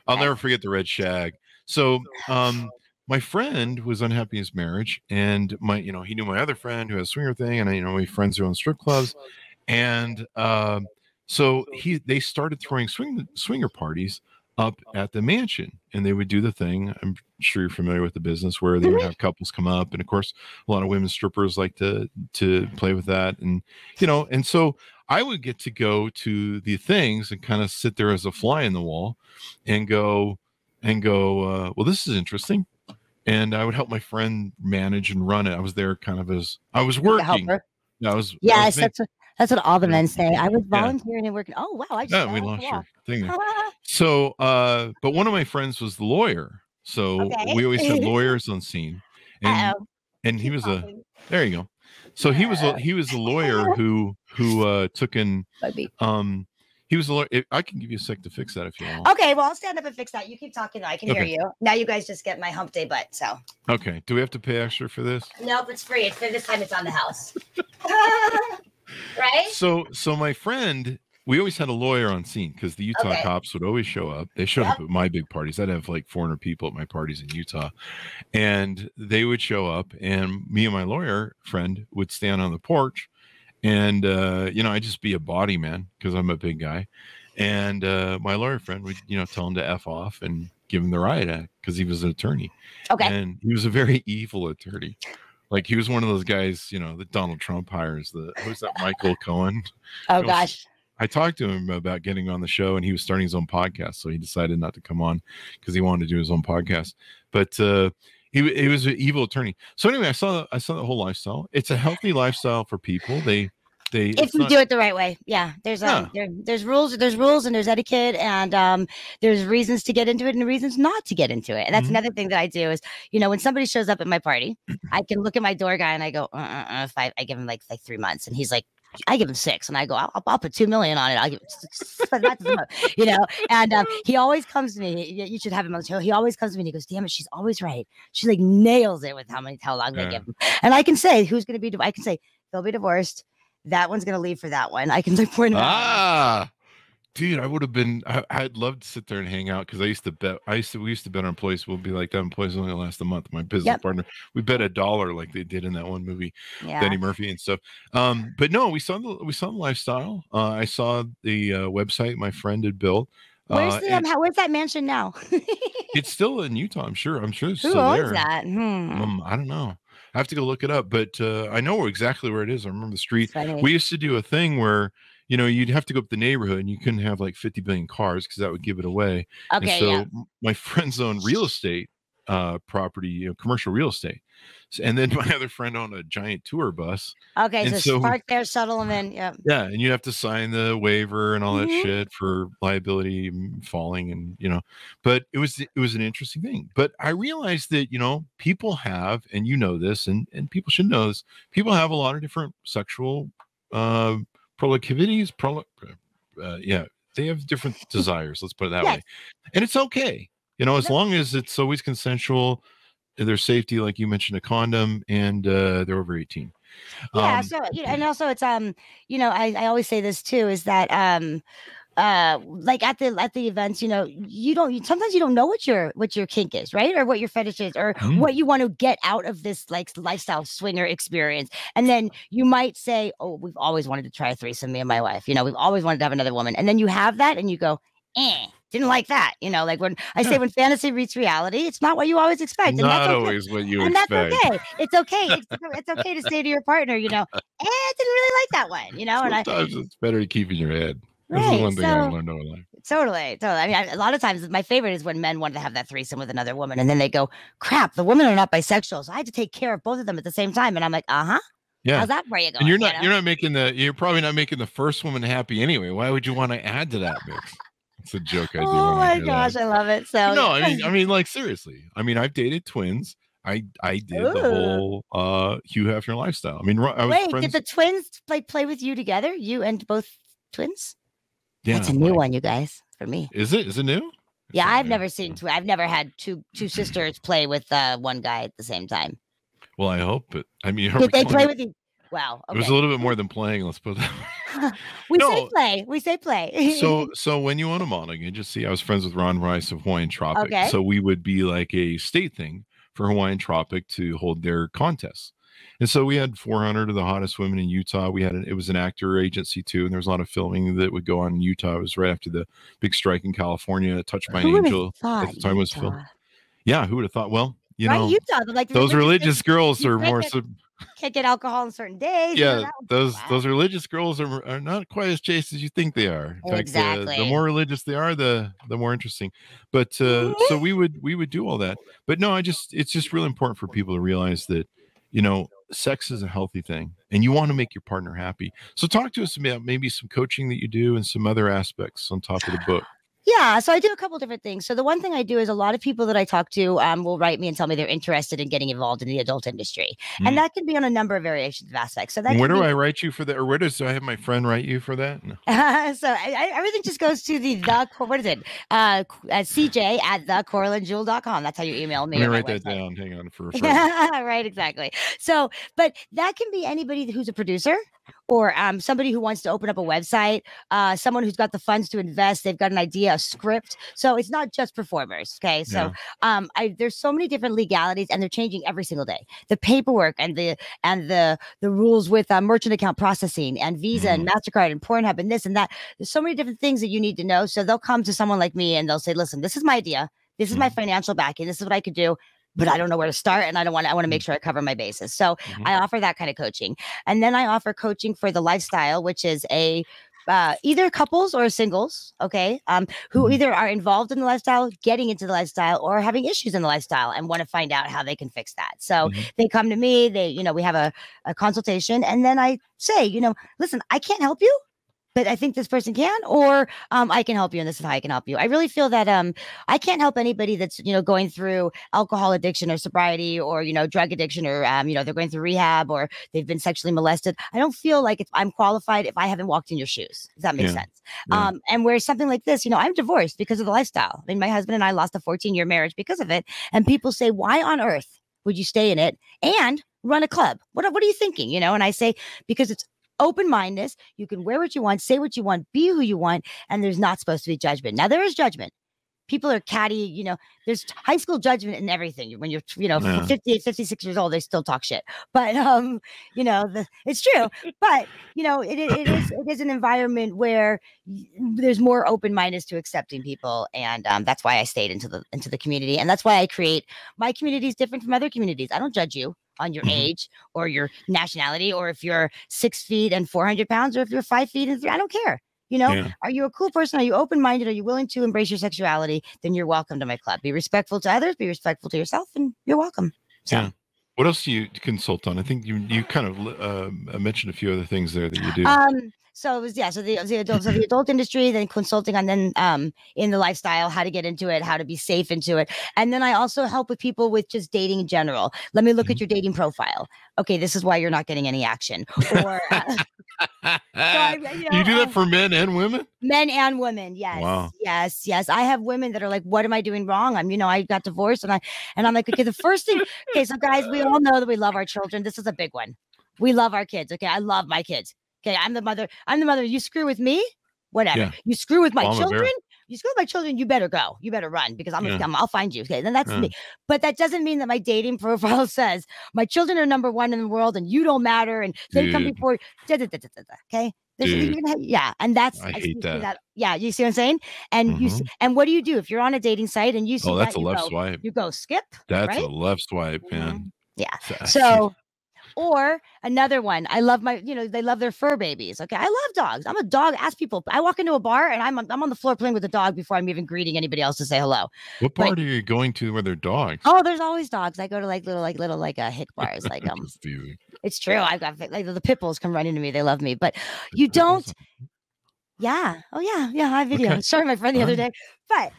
I'll never forget the red shag. So, um, my friend was unhappy in his marriage, and my, you know, he knew my other friend who has a swinger thing, and I, you know, my friends who own strip clubs, and um, so he, they started throwing swing swinger parties up at the mansion, and they would do the thing. I'm sure you're familiar with the business where they would have couples come up, and of course, a lot of women strippers like to to play with that, and you know, and so I would get to go to the things and kind of sit there as a fly in the wall, and go and go. Uh, well, this is interesting, and I would help my friend manage and run it. I was there kind of as I was working. Yeah, I was. I was that's what that's what all the men say. I was Yeah. volunteering and working. Oh wow, I just fell we lost your thing. [LAUGHS] So, uh, but one of my friends was the lawyer. So Okay. we always had [LAUGHS] lawyers on scene. And Uh-oh. and he was a there you go. So he was a he was a lawyer [LAUGHS] who who uh took in um he was a lawyer. I can give you a sec to fix that if you want. Okay, well I'll stand up and fix that. You keep talking though. I can hear you. Now you guys just get my hump day butt. So Okay. Do we have to pay extra for this? nope, it's free. It's this time it's on the house. Right? So so my friend, we always had a lawyer on scene because the Utah Okay. cops would always show up. They showed Yep. up at my big parties. I'd have like 400 people at my parties in Utah, and they would show up, and me and my lawyer friend would stand on the porch, and uh, you know I'd just be a body man because I'm a big guy, and uh, my lawyer friend would you know tell him to f off and give him the riot act because he was an attorney, Okay. and he was a very [LAUGHS] evil attorney. Like he was one of those guys, you know, that Donald Trump hires. The who's that Michael Cohen? [LAUGHS] Oh know, gosh. I talked to him about getting on the show, and he was starting his own podcast, so he decided not to come on because he wanted to do his own podcast. But uh, he he was an evil attorney. So anyway, I saw I saw the whole lifestyle. It's a healthy lifestyle for people. They if it's you not- do it the right way yeah there's um, there, there's rules there's rules and there's etiquette and um there's reasons to get into it and reasons not to get into it and that's Mhm. another thing that i do is you know when somebody shows up at my party [CLEARS THROAT] i can look at my door guy and i go uh, uh, uh, if I, I give him like like three months and he's like I give him six, and I go. I'll, I'll- put two million on it. I'll give, it, but that's the mo- you know. And um, [LAUGHS] he always comes to me. You should have him on the show. He always comes to me. and He goes, "Damn it, she's always right. She like nails it with how many how long they give him." And I can say who's going to be. I can say they'll be divorced that one's gonna leave for that one. I can like point ah. Dude, I would have been. I, I'd love to sit there and hang out because I used to bet. I used to. We used to bet on employees. We'll be like that. Employees only last a month. My business Yep. partner. We bet a dollar like they did in that one movie. Yeah. Danny Murphy and stuff. Um, but no, we saw the we saw the lifestyle. Uh, I saw the uh, website my friend had built. Where's uh, um, how, where's that mansion now? it's still in Utah. I'm sure. I'm sure it's Who still owns there. that? Hmm. Um, I don't know. I have to go look it up, but uh, I know exactly where it is. I remember the street. Funny. We used to do a thing where you know you'd have to go up the neighborhood and you couldn't have like 50 billion cars because that would give it away. okay, and so yeah. my [LAUGHS] friends own real estate uh, property, you know, commercial real estate. And then [LAUGHS] my other friend on a giant tour bus. Okay, And so, so- park there, shuttle them in. Yeah. Yeah, and you have to sign the waiver and all that Mhm. shit for liability mm, falling and you know. But it was it was an interesting thing. But I realized that you know people have, and you know this, and and people should know this. People have a lot of different sexual uh, proclivities. Pro, uh, yeah, they have different [LAUGHS] desires. Let's put it that Yes. way, and it's okay. You know, as long as it's always consensual, there's safety, like you mentioned, a condom, and uh, they're over eighteen. yeah Um, so you know, and also it's um you know I, I always say this too is that um uh like at the at the events you know you don't you, sometimes you don't know what your what your kink is right? Or what your fetish is or Mm. what you want to get out of this like lifestyle swinger experience. And then you might say oh we've always wanted to try a threesome me and my wife. You know we've always wanted to have another woman. And then you have that and you go eh didn't like that you know like when i say when fantasy meets reality it's not what you always expect and not that's okay always what you and expect. that's okay. It's okay. It's, [LAUGHS] it's okay to say to your partner, you know, eh, I didn't really like that one, you know, and I it's better to keep in your head. This right. is one thing I learned over life. totally, totally. I mean, I, a lot of times my favorite is when men want to have that threesome with another woman, and then they go, "Crap, the women are not bisexual, so I had to take care of both of them at the same time." And I'm like, "Uh huh. Yeah. How's that for you going?" And you're you not know? you're not making the you're probably not making the first woman happy anyway. Why would you want to add to that mix? It's a joke I do. Oh my gosh, that. I love it. So no. I mean I mean like seriously. I mean I've dated twins. I I did the whole uh Hugh Hefner lifestyle. I mean I was wait, friends. did the twins play play with you together? You and both twins? yeah, That's a new like- one, you guys, for me. Is it? Is it new? It's Yeah, I've new. never seen. Tw- I've never had two two sisters play with uh, one guy at the same time. Well, I hope, but I mean, [LAUGHS] Did they play it- with you? Wow. It was a little bit more than playing. Let's put that [LAUGHS] we say play. We say play. so [LAUGHS] so when you own a monogram, just see, I was friends with Ron Rice of Hawaiian Tropic. Okay. So we would be like a state thing for Hawaiian Tropic to hold their contests. And so we had 400 of the hottest women in Utah. We had an, it was an actor agency too, and there was a lot of filming that would go on in Utah. It was right after the big strike in California. Touched by an Angel at thought the time was filmed. Yeah, who would have thought? Well, you right, know, Utah. Like those [LAUGHS] religious girls are more. Sub- can't get alcohol on certain days. yeah, those wow. those religious girls are, are not quite as chaste as you think they are. In fact, uh, the more religious they are, the the more interesting. But uh, so we would we would do all that. But no, I just it's just really important for people to realize that you know sex is a healthy thing, and you want to make your partner happy. So talk to us about maybe some coaching that you do and some other aspects on top of the book. Yeah, so I do a couple different things. So the one thing I do is a lot of people that I talk to um, will write me and tell me they're interested in getting involved in the adult industry, Mm. and that can be on a number of variations of aspects. So that where do be- I write you for that, or where does do I have my friend write you for that? No. [LAUGHS] so I, I, everything just goes to the the what is it? Uh, uh CJ at thecoralynjewel.com. That's how you email me. Let me write that website. down. Hang on for a [LAUGHS] second. Right, exactly. So, but that can be anybody who's a producer or um, somebody who wants to open up a website, uh, someone who's got the funds to invest, they've got an idea, a script. So it's not just performers. Okay. So Yeah. um, I, there's so many different legalities and they're changing every single day. The paperwork and the and the the rules with uh, merchant account processing and Visa and Mastercard and Pornhub and this and that. There's so many different things that you need to know. So they'll come to someone like me and they'll say, "Listen, this is my idea. This is my financial backing. This is what I could do." But I don't know where to start, and I don't want. to. I want to make sure I cover my bases. So Mhm. I offer that kind of coaching, and then I offer coaching for the lifestyle, which is a uh, either couples or singles, okay, um, who Mhm. either are involved in the lifestyle, getting into the lifestyle, or having issues in the lifestyle and want to find out how they can fix that. So Mhm. they come to me, they, you know, we have a, a consultation, and then I say, you know, listen, I can't help you. But I think this person can, or um, I can help you, and this is how I can help you. I really feel that um, I can't help anybody that's you know going through alcohol addiction or sobriety or you know drug addiction or um, you know they're going through rehab or they've been sexually molested. I don't feel like if I'm qualified if I haven't walked in your shoes. Does that make Yeah. sense? Yeah. Um, and where something like this, you know, I'm divorced because of the lifestyle. I mean, my husband and I lost a 14 year marriage because of it. And people say, why on earth would you stay in it and run a club? What, what are you thinking? You know, and I say, because it's open mindedness. You can wear what you want, say what you want, be who you want, and there's not supposed to be judgment. Now, there is judgment. People are catty, you know, there's high school judgment and everything. When you're, you know, Yeah. 58, 56 years old, they still talk shit. But, um, you know, the, it's true. But, you know, it, it, is it is an environment where there's more open mindedness to accepting people. And um, that's why I stayed into the into the community. And that's why I create my community is different from other communities. I don't judge you on your Mhm. age or your nationality or if you're six feet and 400 pounds or if you're five feet and three. I don't care. You know, Yeah. are you a cool person? Are you open minded? Are you willing to embrace your sexuality? Then you're welcome to my club. Be respectful to others, be respectful to yourself, and you're welcome. So, Yeah. What else do you consult on? I think you you kind of uh, mentioned a few other things there that you do. Um, so it was yeah, so the, the adult so the adult industry, then consulting on then um in the lifestyle, how to get into it, how to be safe into it. And then I also help with people with just dating in general. Let me look at your dating profile. Okay, this is why you're not getting any action. Or uh, so I, you, know, you do that for men and women? men and women. Yes. Wow. Yes. Yes. I have women that are like, what am I doing wrong? I'm, you know, I got divorced and I and I'm like, okay, the first thing, okay, so guys, we all know that we love our children. This is a big one. We love our kids. Okay. I love my kids. Okay. I'm the mother. I'm the mother. You screw with me, whatever. Yeah. You screw with my Well, I'm bear. children. You screw with my children, you better go. You better run because I'm, Yeah. gonna, come. I'll find you. Okay, then that's Yeah. me. But that doesn't mean that my dating [LAUGHS] profile says my children are number one in the world and you don't matter and they come before. Da, da, da, okay, There's- Dude. you're gonna have- yeah, and that's I see- hate see that. Yeah, you see what I'm saying? And you s- mm-hmm. and what do you do if you're on a dating site and you see Oh, that's that, a you left go, swipe. you go skip, That's right? a left swipe, mm-hmm. man. yeah. So, or another one, I love my, you know, they love their fur babies. Okay, I love dogs. I'm a dog. Ask people. I walk into a bar and I'm on- I'm on the floor playing with a dog before I'm even greeting anybody else to say hello. what but- part are you going to where they're dogs? Oh, there's always dogs. I go to like little, like little, like uh, hick [LAUGHS] bars. Like um, it's true. I've got like the pit bulls come running to me. They love me, but you don't. Yeah. Oh yeah. Yeah. I video. Okay. Sorry, my friend the other day. But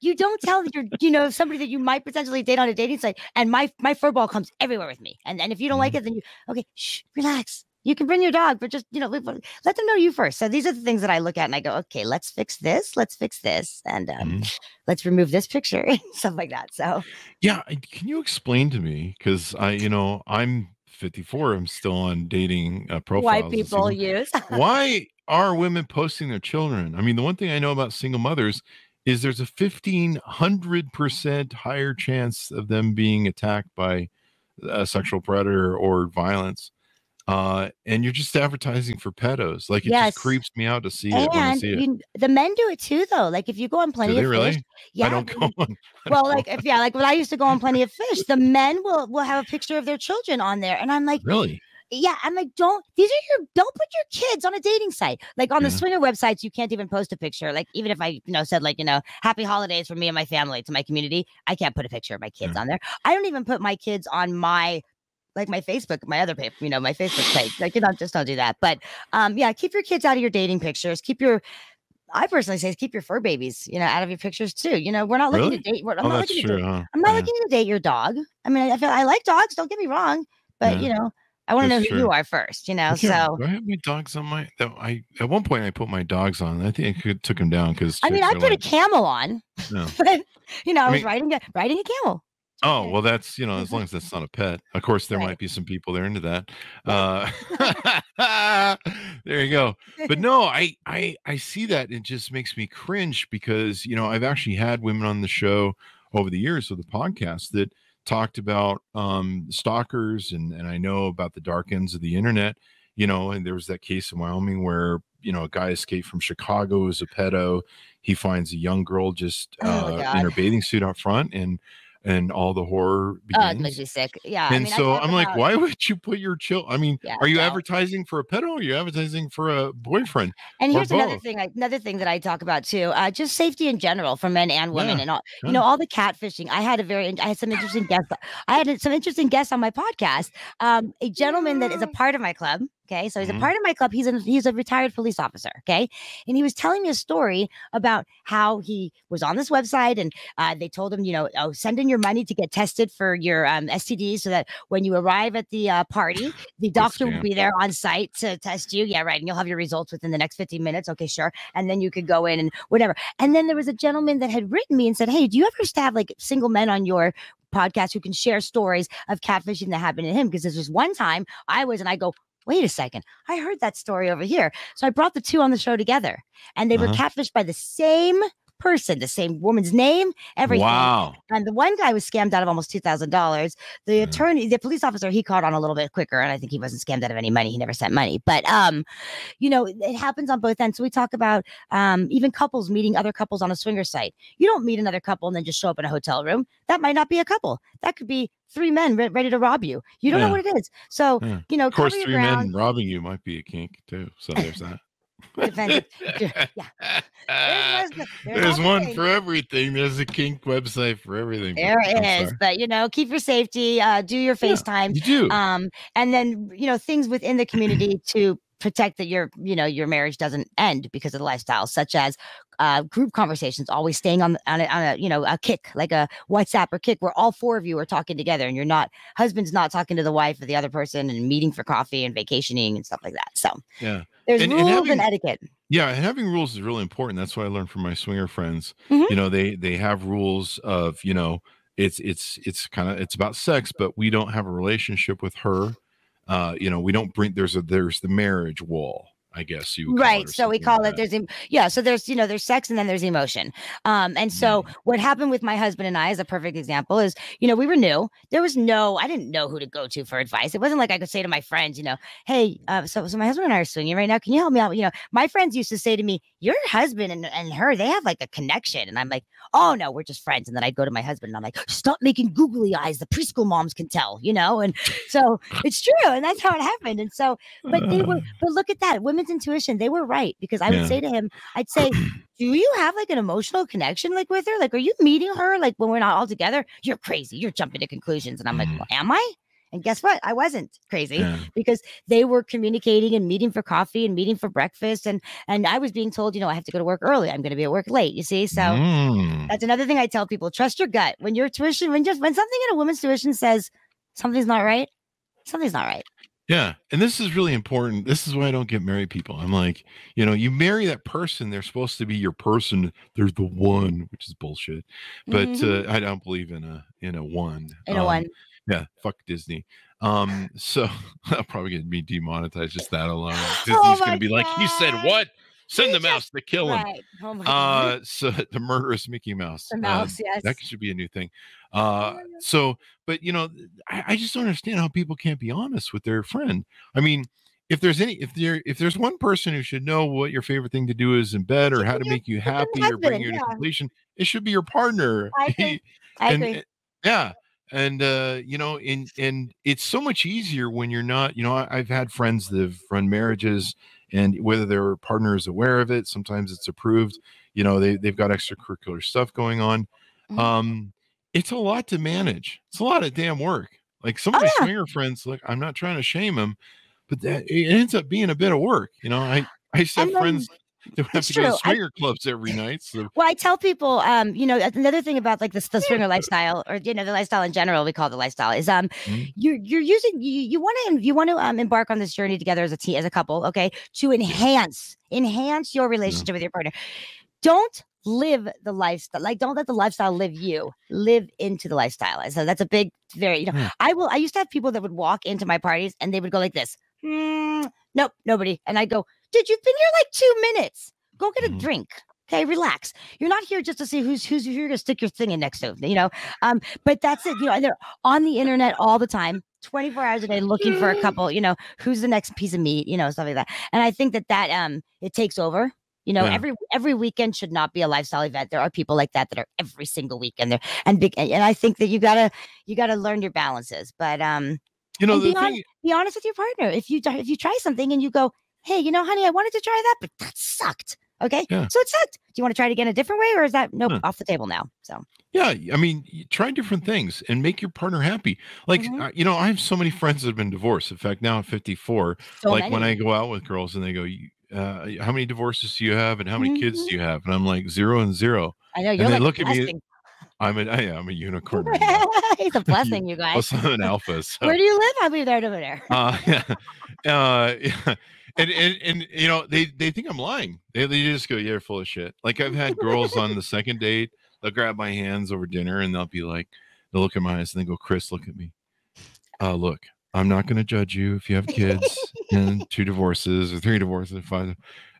you don't tell your, you know, somebody that you might potentially date on a dating site. And my my fur ball comes everywhere with me. And and if you don't like Mm-hmm. it, then you okay, shh, relax. You can bring your dog, but just you know, let, them know you first. So these are the things that I look at and I go, okay, let's fix this, let's fix this, and um, Mhm. let's remove this picture, [LAUGHS] and stuff like that. So Yeah, can you explain to me? Because I, you know, I'm 54. I'm still on dating uh, profiles. white and people use. Why are women posting their children? I mean, the one thing I know about single mothers is there's a 1500% higher chance of them being attacked by a sexual predator or violence. Uh, and you're just advertising for pedos. Like it Yes. just creeps me out to see it when I And see it. you, the men do it too, though. Like if you go on Plenty they of really? Fish, yeah. I don't [LAUGHS] go on. I well, like if yeah, like when I used to go on Plenty of Fish, the men will will have a picture of their children on there, and I'm like, really? Yeah, I'm like, don't these are your don't put your kids on a dating site. Like on the swinger websites, you can't even post a picture. Like even if I you know said like you know happy holidays for me and my family to my community, I can't put a picture of my kids Yeah. on there. I don't even put my kids on my like my Facebook, my other page, you know, my Facebook page. Like you know, just don't do that. But um, yeah, keep your kids out of your dating pictures. Keep your I personally say keep your fur babies, you know, out of your pictures too. You know, we're not looking Really? to date. We're, I'm oh, not looking to date. Huh? I'm not Yeah. looking to date your dog. I mean, I feel I like dogs. Don't get me wrong, but Yeah. you know, I want to know who you are first. You know, so do I have my dogs on my. I at one point I put my dogs on. I think I could, took them down because I mean, I put a camel on, No. [LAUGHS] but you know, I, I was mean- riding a riding a camel. Oh well, that's you know as [LAUGHS] long as that's not a pet. Of course, there Right. might be some people that are into that. Uh, [LAUGHS] there you go. But no, I I I see that it just makes me cringe because you know I've actually had women on the show over the years of the podcast that talked about um stalkers and and I know about the dark ends of the internet. You know, and there was that case in Wyoming where you know a guy escaped from Chicago as a pedo. He finds a young girl just Oh, uh, God. in her bathing suit out front and and all the horror Oh, begins. makes me sick. Yeah. I and mean, so I'm like, why would you put your chill? I mean, Yeah, are you no. advertising for a pedo? Or are you advertising for a boyfriend? And here's another thing, another thing that I talk about too, uh, just safety in general for men and women, Yeah, and all. yeah. You know, all the catfishing. I had a very, I had some interesting guests. I had some interesting guests on my podcast. Um, a gentleman that is a [GASPS] part of my club. Okay, so he's a part of my club. He's a he's a retired police officer. Okay, and he was telling me a story about how he was on this website and uh, they told him, you know, oh, send in your money to get tested for your um, STDs, so that when you arrive at the uh, party, the doctor will be there on site to test you. Yeah, right. And you'll have your results within the next 15 minutes. Okay, sure. And then you could go in and whatever. And then there was a gentleman that had written me and said, Hey, do you ever have like single men on your podcast who can share stories of catfishing that happened to him? Because this was one time I was, and I go, Wait a second. I heard that story over here. So I brought the two on the show together and they were Uh-huh. catfished by the same person, the same woman's name, everything. Wow. And the one guy was scammed out of almost two thousand dollars. The attorney, the police officer, he caught on a little bit quicker, and I think he wasn't scammed out of any money. He never sent money, but um, you know, it happens on both ends. So we talk about um, even couples meeting other couples on a swinger site. You don't meet another couple and then just show up in a hotel room. That might not be a couple. That could be three men re- ready to rob you. You don't Yeah. know what it is. So Yeah. you know, Of course, three ground. men robbing you might be a kink too. So there's that. [LAUGHS] Yeah. There's, one- there's There's one for everything. There's a kink website for everything. There it is, but you know, keep your safety. Uh, do your Yeah. FaceTime. You do. um and then you know things within the [CLEARS THROAT] community to protect that your you know your marriage doesn't end because of the lifestyle such as uh group conversations always staying on on a, on a you know a Kik like a whatsapp or Kik where all four of you are talking together and you're not husband's not talking to the wife or the other person and meeting for coffee and vacationing and stuff like that so yeah. there's And- and rules and, having- etiquette Yeah, and having rules is really important. That's what I learned from my swinger friends. Mhm. You know, they they have rules of, you know, it's it's it's kind of it's about sex, but we don't have a relationship with her. Uh, you know, we don't bring there's a there's the marriage wall, I guess you would call it, right so we call like it that. there's yeah so there's you know there's sex and then there's emotion um and so Mm. what happened with my husband and i is a perfect example is you know we were new there was no i didn't know who to go to for advice it wasn't like i could say to my friends you know hey uh, so so my husband and i are swinging right now can you help me out you know my friends used to say to me your husband and, and her they have like a connection and i'm like oh no we're just friends. And then I'd go to my husband and i'm like stop making googly eyes. The preschool moms can tell you know? And so it's true. And that's how it happened. And so but they were but look at that. Women's intuition they were right. Because i would Yeah. say to him i'd say do you have like an emotional connection like with her? Like are you meeting her like when we're not all together? You're crazy. You're jumping to conclusions. And i'm like Mm. well, am i and guess what i wasn't crazy Yeah. because they were communicating and meeting for coffee and meeting for breakfast and and i was being told you know i have to go to work early i'm going to be at work late you see so Mm. that's another thing I tell people: trust your gut. When your tuition, when just when something in a woman's tuition says something's not right, something's not right. Yeah. And this is really important. This is why I don't get married people. I'm like, you know, you marry that person, they're supposed to be your person. They're the one, which is bullshit. But Mhm. uh, I don't believe in a in a one. in a Um, one, Yeah, fuck Disney. Um, so [LAUGHS] I'll probably get me demonetized just that alone. [LAUGHS] Disney's Oh gonna be like, he said what? Send He the mouse to kill him. right? Oh my God. Uh, so [LAUGHS] the murderous Mickey Mouse. the Um, mouse, yes. that should be a new thing. Uh, so, but you know, I, I just don't understand how people can't be honest with their friend. I mean, if there's any, if there, if there's one person who should know what your favorite thing to do is in bed or how to make you happy or bring husband, you to completion, it should be your partner. I agree. I and agree. yeah and uh you know and and it's so much easier when you're not you know I, i've had friends that have run marriages and whether their partner is aware of it sometimes it's approved you know they, they've got extracurricular stuff going on Mhm. um it's a lot to manage it's a lot of damn work like some of Oh, my yeah. swinger friends look i'm not trying to shame them but that it ends up being a bit of work you know i i used to have then- friends would have it's to go to true. I- swinger clubs every night so Well, I tell people, um, you know, another thing about like this the swinger lifestyle, or you know, the lifestyle in general, we call the lifestyle, is um, Mhm. you're you're using you you want to you want to um embark on this journey together as a team as a couple, okay, to enhance enhance your relationship with your partner. Don't live the lifestyle like don't let the lifestyle live you live into the lifestyle And so that's a big very you know Yeah. i will i used to have people that would walk into my parties and they would go like this "Hmm, nope nobody and i go dude you've been here like two minutes go get a Mhm. drink Okay, relax. You're not here just to see who's who's here to stick your thing in next to, you know. Um, but that's it. You know, and they're on the internet all the time, 24 hours a day, looking for a couple. You know, who's the next piece of meat? You know, stuff like that. And I think that that um it takes over. You know, Yeah. every every weekend should not be a lifestyle event. There are people like that that are every single weekend there, and big. And I think that you gotta you gotta learn your balances. But um, you know the be thing be honest with your partner. If you if you try something and you go, hey, you know, honey, I wanted to try that, but that sucked. Okay, Yeah. so it sucked. Do you want to try it again a different way, or is that nope Huh. off the table now? So Yeah, I mean, try different things and make your partner happy. Like, Mhm. uh, you know, I have so many friends that have been divorced. In fact, now at 54, so like when I go out with girls and they go, uh, "How many divorces do you have, and how many kids Mhm. do you have?" And I'm like, zero and zero. I know you're they like look at me. I'm a, I am a unicorn. [LAUGHS] He's a [LAUGHS] blessing, you guys. Plus, I'm an alpha. So. Where do you live? I'll be there over there. uh, [LAUGHS] yeah. uh, yeah. And, and and you know they they think I'm lying. They they just go, "You're full of shit." Like I've had girls on the second date, they'll grab my hands over dinner and they'll be like, they'll look in my eyes and they go, "Chris, look at me. Uh, look, I'm not going to judge you if you have kids and [LAUGHS] two divorces or three divorces, five.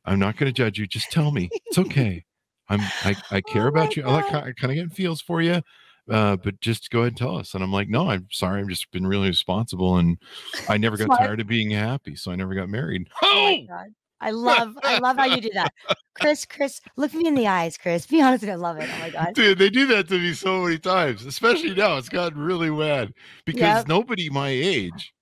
I'm not going to judge you. Just tell me it's okay. I'm I I care Oh about you. I like kind of getting feels for you." Uh, but just go ahead and tell us. And I'm like, no, I'm sorry. I've just been really responsible and I never got tired of being happy, so I never got married. Oh Oh, my God. I love, I love how you do that, Chris. Chris, look me in the eyes, Chris. Be honest, I love it. Oh my God. dude, they do that to me so many times, especially now. It's gotten really bad because Yep. nobody my age,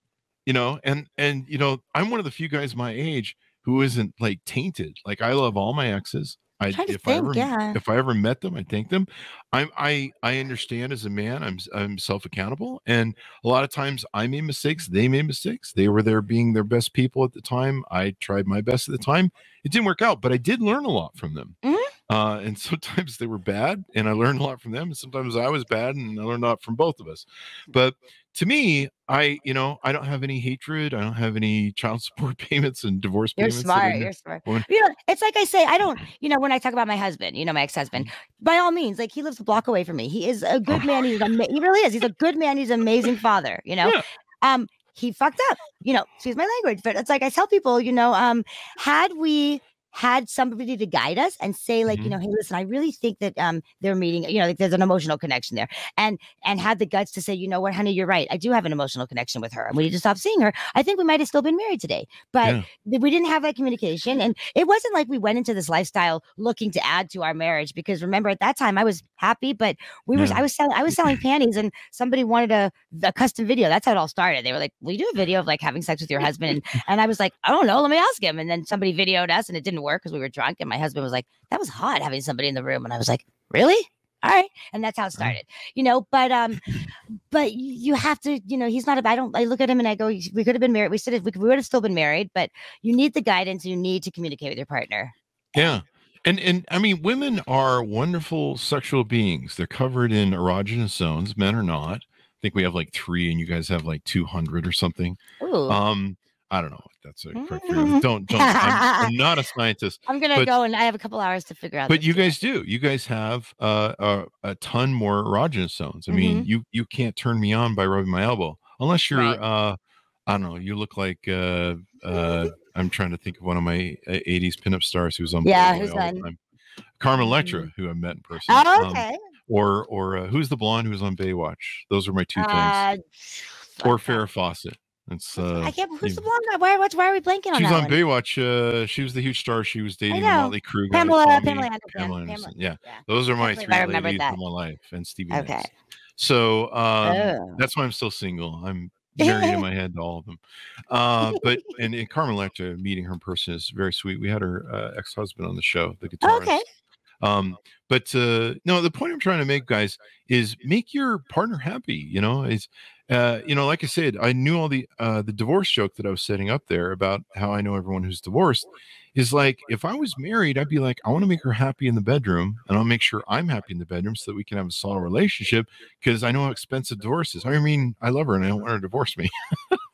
you know, and and you know, I'm one of the few guys my age who isn't like tainted. Like I love all my exes. I if I ever yeah. if I ever met them, I thank them. I'm I I understand as a man, I'm I'm self accountable, and a lot of times I made mistakes. They made mistakes. They were there being their best people at the time. I tried my best at the time. It didn't work out, but I did learn a lot from them. Mhm. Uh, and [LAUGHS] sometimes they were bad, and I learned a lot from them. And sometimes I was bad, and I learned a lot from both of us. But to me, I you know I don't have any hatred. I don't have any child [LAUGHS] support payments and divorce You're payments. smart. You're smart. You know, it's like I say, I don't, [CLEARS THROAT] you know, when I talk about my husband, you know, my ex-husband, by all means, like he lives a block away from me. He is a good man. He's ama- he really is. He's a good man. He's an amazing father, you know. Yeah. Um, he fucked up, you know, excuse my language, but it's like I tell people, you know, um, had we had somebody to guide us and say like you Mhm. know hey listen i really think that um they're meeting you know like there's an emotional connection there and and had the guts to say you know what honey you're right i do have an emotional connection with her and we need to stop seeing her i think we might have still been married today but Yeah. we didn't have that communication and it wasn't like we went into this lifestyle looking to add to our marriage because remember at that time i was happy but we were i was selling i was selling panties and somebody wanted a, a custom video that's how it all started they were like will you do a video of like having sex with your husband and, and i was like i don't know let me ask him and then somebody videoed us and it didn't work because we were drunk and my husband was like that was hot having somebody in the room and i was like really all right and that's how it started you know but um [LAUGHS] but you have to you know he's not a i don't i look at him and i go we could have been married we said we, we would have still been married but you need the guidance you need to communicate with your partner Yeah. And and I mean women are wonderful sexual beings. They're covered in erogenous zones. Men are not. I think we have like three and you guys have like 200 or something. Ooh. Um I don't know that's a correct figure. Don't don't I'm, I'm [LAUGHS] not a scientist. i'm gonna but- go and i have a couple hours to figure out But you guys do. You guys have uh, a, a ton more erogenous zones. I mean, you you can't turn me on by rubbing my elbow unless you're Right. uh I don't know, you look like uh uh I'm trying to think of one of my uh, 80s pinup stars who's on Yeah, who's on? Carmen Electra, Mm. who I met in person. oh um, okay or or uh, who's the blonde who's on Baywatch? Those are my two things. uh, Or Farrah Fawcett. It's uh i can't who's the blonde guy why, what's, why are we blanking on She was on one? Baywatch. Uh, she was the huge star. She was dating. Motley Crue guy. Pamela- Pamela Anderson, Pamela Pamela- Anderson. Yeah, yeah. those are my three ladies that. of my life, and Stevie Okay. Nicks. So um, Oh. that's why I'm still single. I'm [LAUGHS] married in my head to all of them. Uh, but [LAUGHS] and, and Carmen Electra, meeting her in person is very sweet. We had her uh, ex-husband on the show, the guitarist. okay Um, but uh, no, the point I'm trying to make, guys, is make your partner happy. You know, is uh, you know, like I said, I knew all the uh, the divorce joke that I was setting up there about how I know everyone who's divorced is like if I was married, I'd be like, I want to make her happy in the bedroom, and I'll make sure I'm happy in the bedroom so that we can have a solid relationship. Because I know how expensive divorce is. I mean, I love her, and I don't want her to divorce me.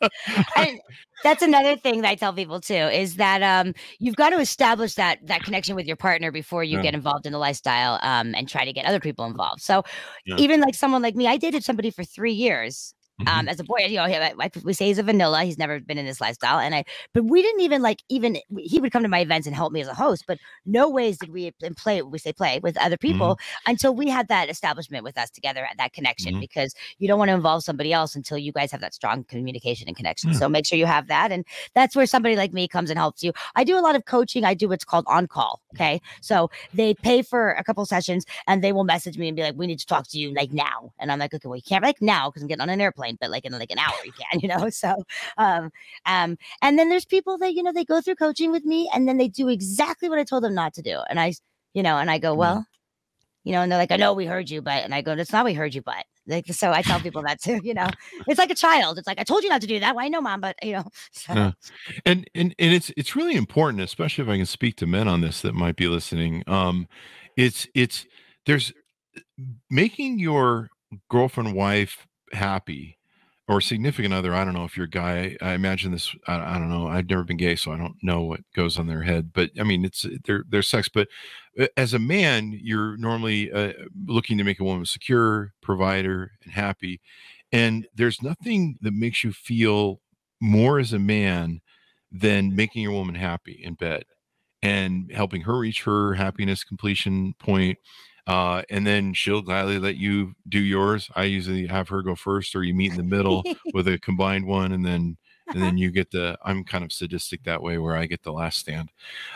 [LAUGHS] and that's another thing that I tell people too is that um you've got to establish that that connection with your partner before you Yeah. get involved in the lifestyle um and try to get other people involved. So Yeah. even like someone like me, I dated somebody for three years. Um, as a boy, you know, he- I- we say he's a vanilla. He's never been in this lifestyle, and I. But we didn't even like even he would come to my events and help me as a host. But no ways did we play. We say play with other people until we had that establishment with us together, at that connection. Mhm. Because you don't want to involve somebody else until you guys have that strong communication and connection. Yeah. So make sure you have that, and that's where somebody like me comes and helps you. I do a lot of coaching. I do what's called on call. Okay, so they pay for a couple sessions, and they will message me and be like, "We need to talk to you like now." And I'm like, "Okay, well, you can't like now because I'm getting on an airplane, but like in like an hour, you can, you know." [LAUGHS] So, um, um, and then there's people that you know they go through coaching with me, and then they do exactly what I told them not to do, and I, you know, and I go, Mhm. "Well." You know, and they're like, I know we heard you, but and I go, That's not we heard you, but like so I tell people that too, [LAUGHS] you know. It's like a child. It's like I told you not to do that. Well, I know, mom, but you know, [LAUGHS] so Yeah. and and and it's it's really important especially if i can speak to men on this that might be listening um it's it's there's making your girlfriend wife happy or significant other i don't know if you're a guy i imagine this i, I don't know i've never been gay so i don't know what goes on their head but i mean it's their their sex but uh, as a man you're normally uh, looking to make a woman secure provider and happy and there's nothing that makes you feel more as a man than making your woman happy in bed and helping her reach her happiness completion point uh, and then she'll gladly let you do yours i usually have her go first or you meet in the middle [LAUGHS] with a combined one and then and then [LAUGHS] you get the i'm kind of sadistic that way where i get the last stand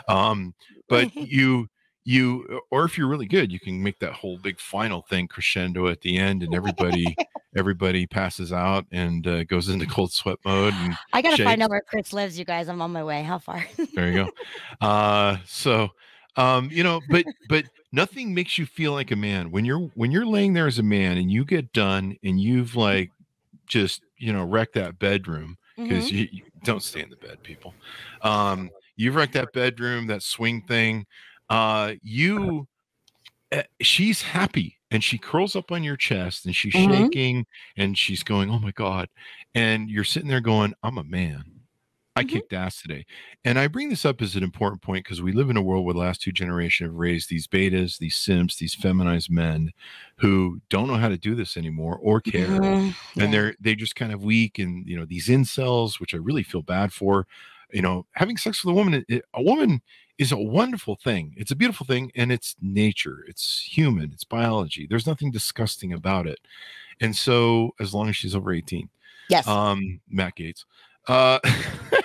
um but [LAUGHS] you you or if you're really good you can make that whole big final thing crescendo at the end and everybody everybody passes out and uh, goes into cold sweat mode. And I gotta find out where Chris lives, you guys. I'm on my way. How far? there you go. Uh, so, um, you know, but but nothing makes you feel like a man when you're when you're laying there as a man and you get done and you've like just you know wrecked that bedroom because Mhm. you, you don't stay in the bed, people. Um, you've wrecked that bedroom, that swing thing. Uh, you, uh, she's happy and she curls up on your chest and she's Mhm. shaking and she's going, "Oh my god!" And you're sitting there going, "I'm a man." I Mhm. kicked ass today. And I bring this up as an important point because we live in a world where the last two generations have raised these betas, these simps, these feminized men who don't know how to do this anymore or care Mhm. Yeah. and they're they just kind of weak and you know these incels which i really feel bad for you know having sex with a woman it- a woman is a wonderful thing it's a beautiful thing and it's nature it's human it's biology there's nothing disgusting about it and so as long as she's over 18 yes. um Matt Gaetz uh [LAUGHS]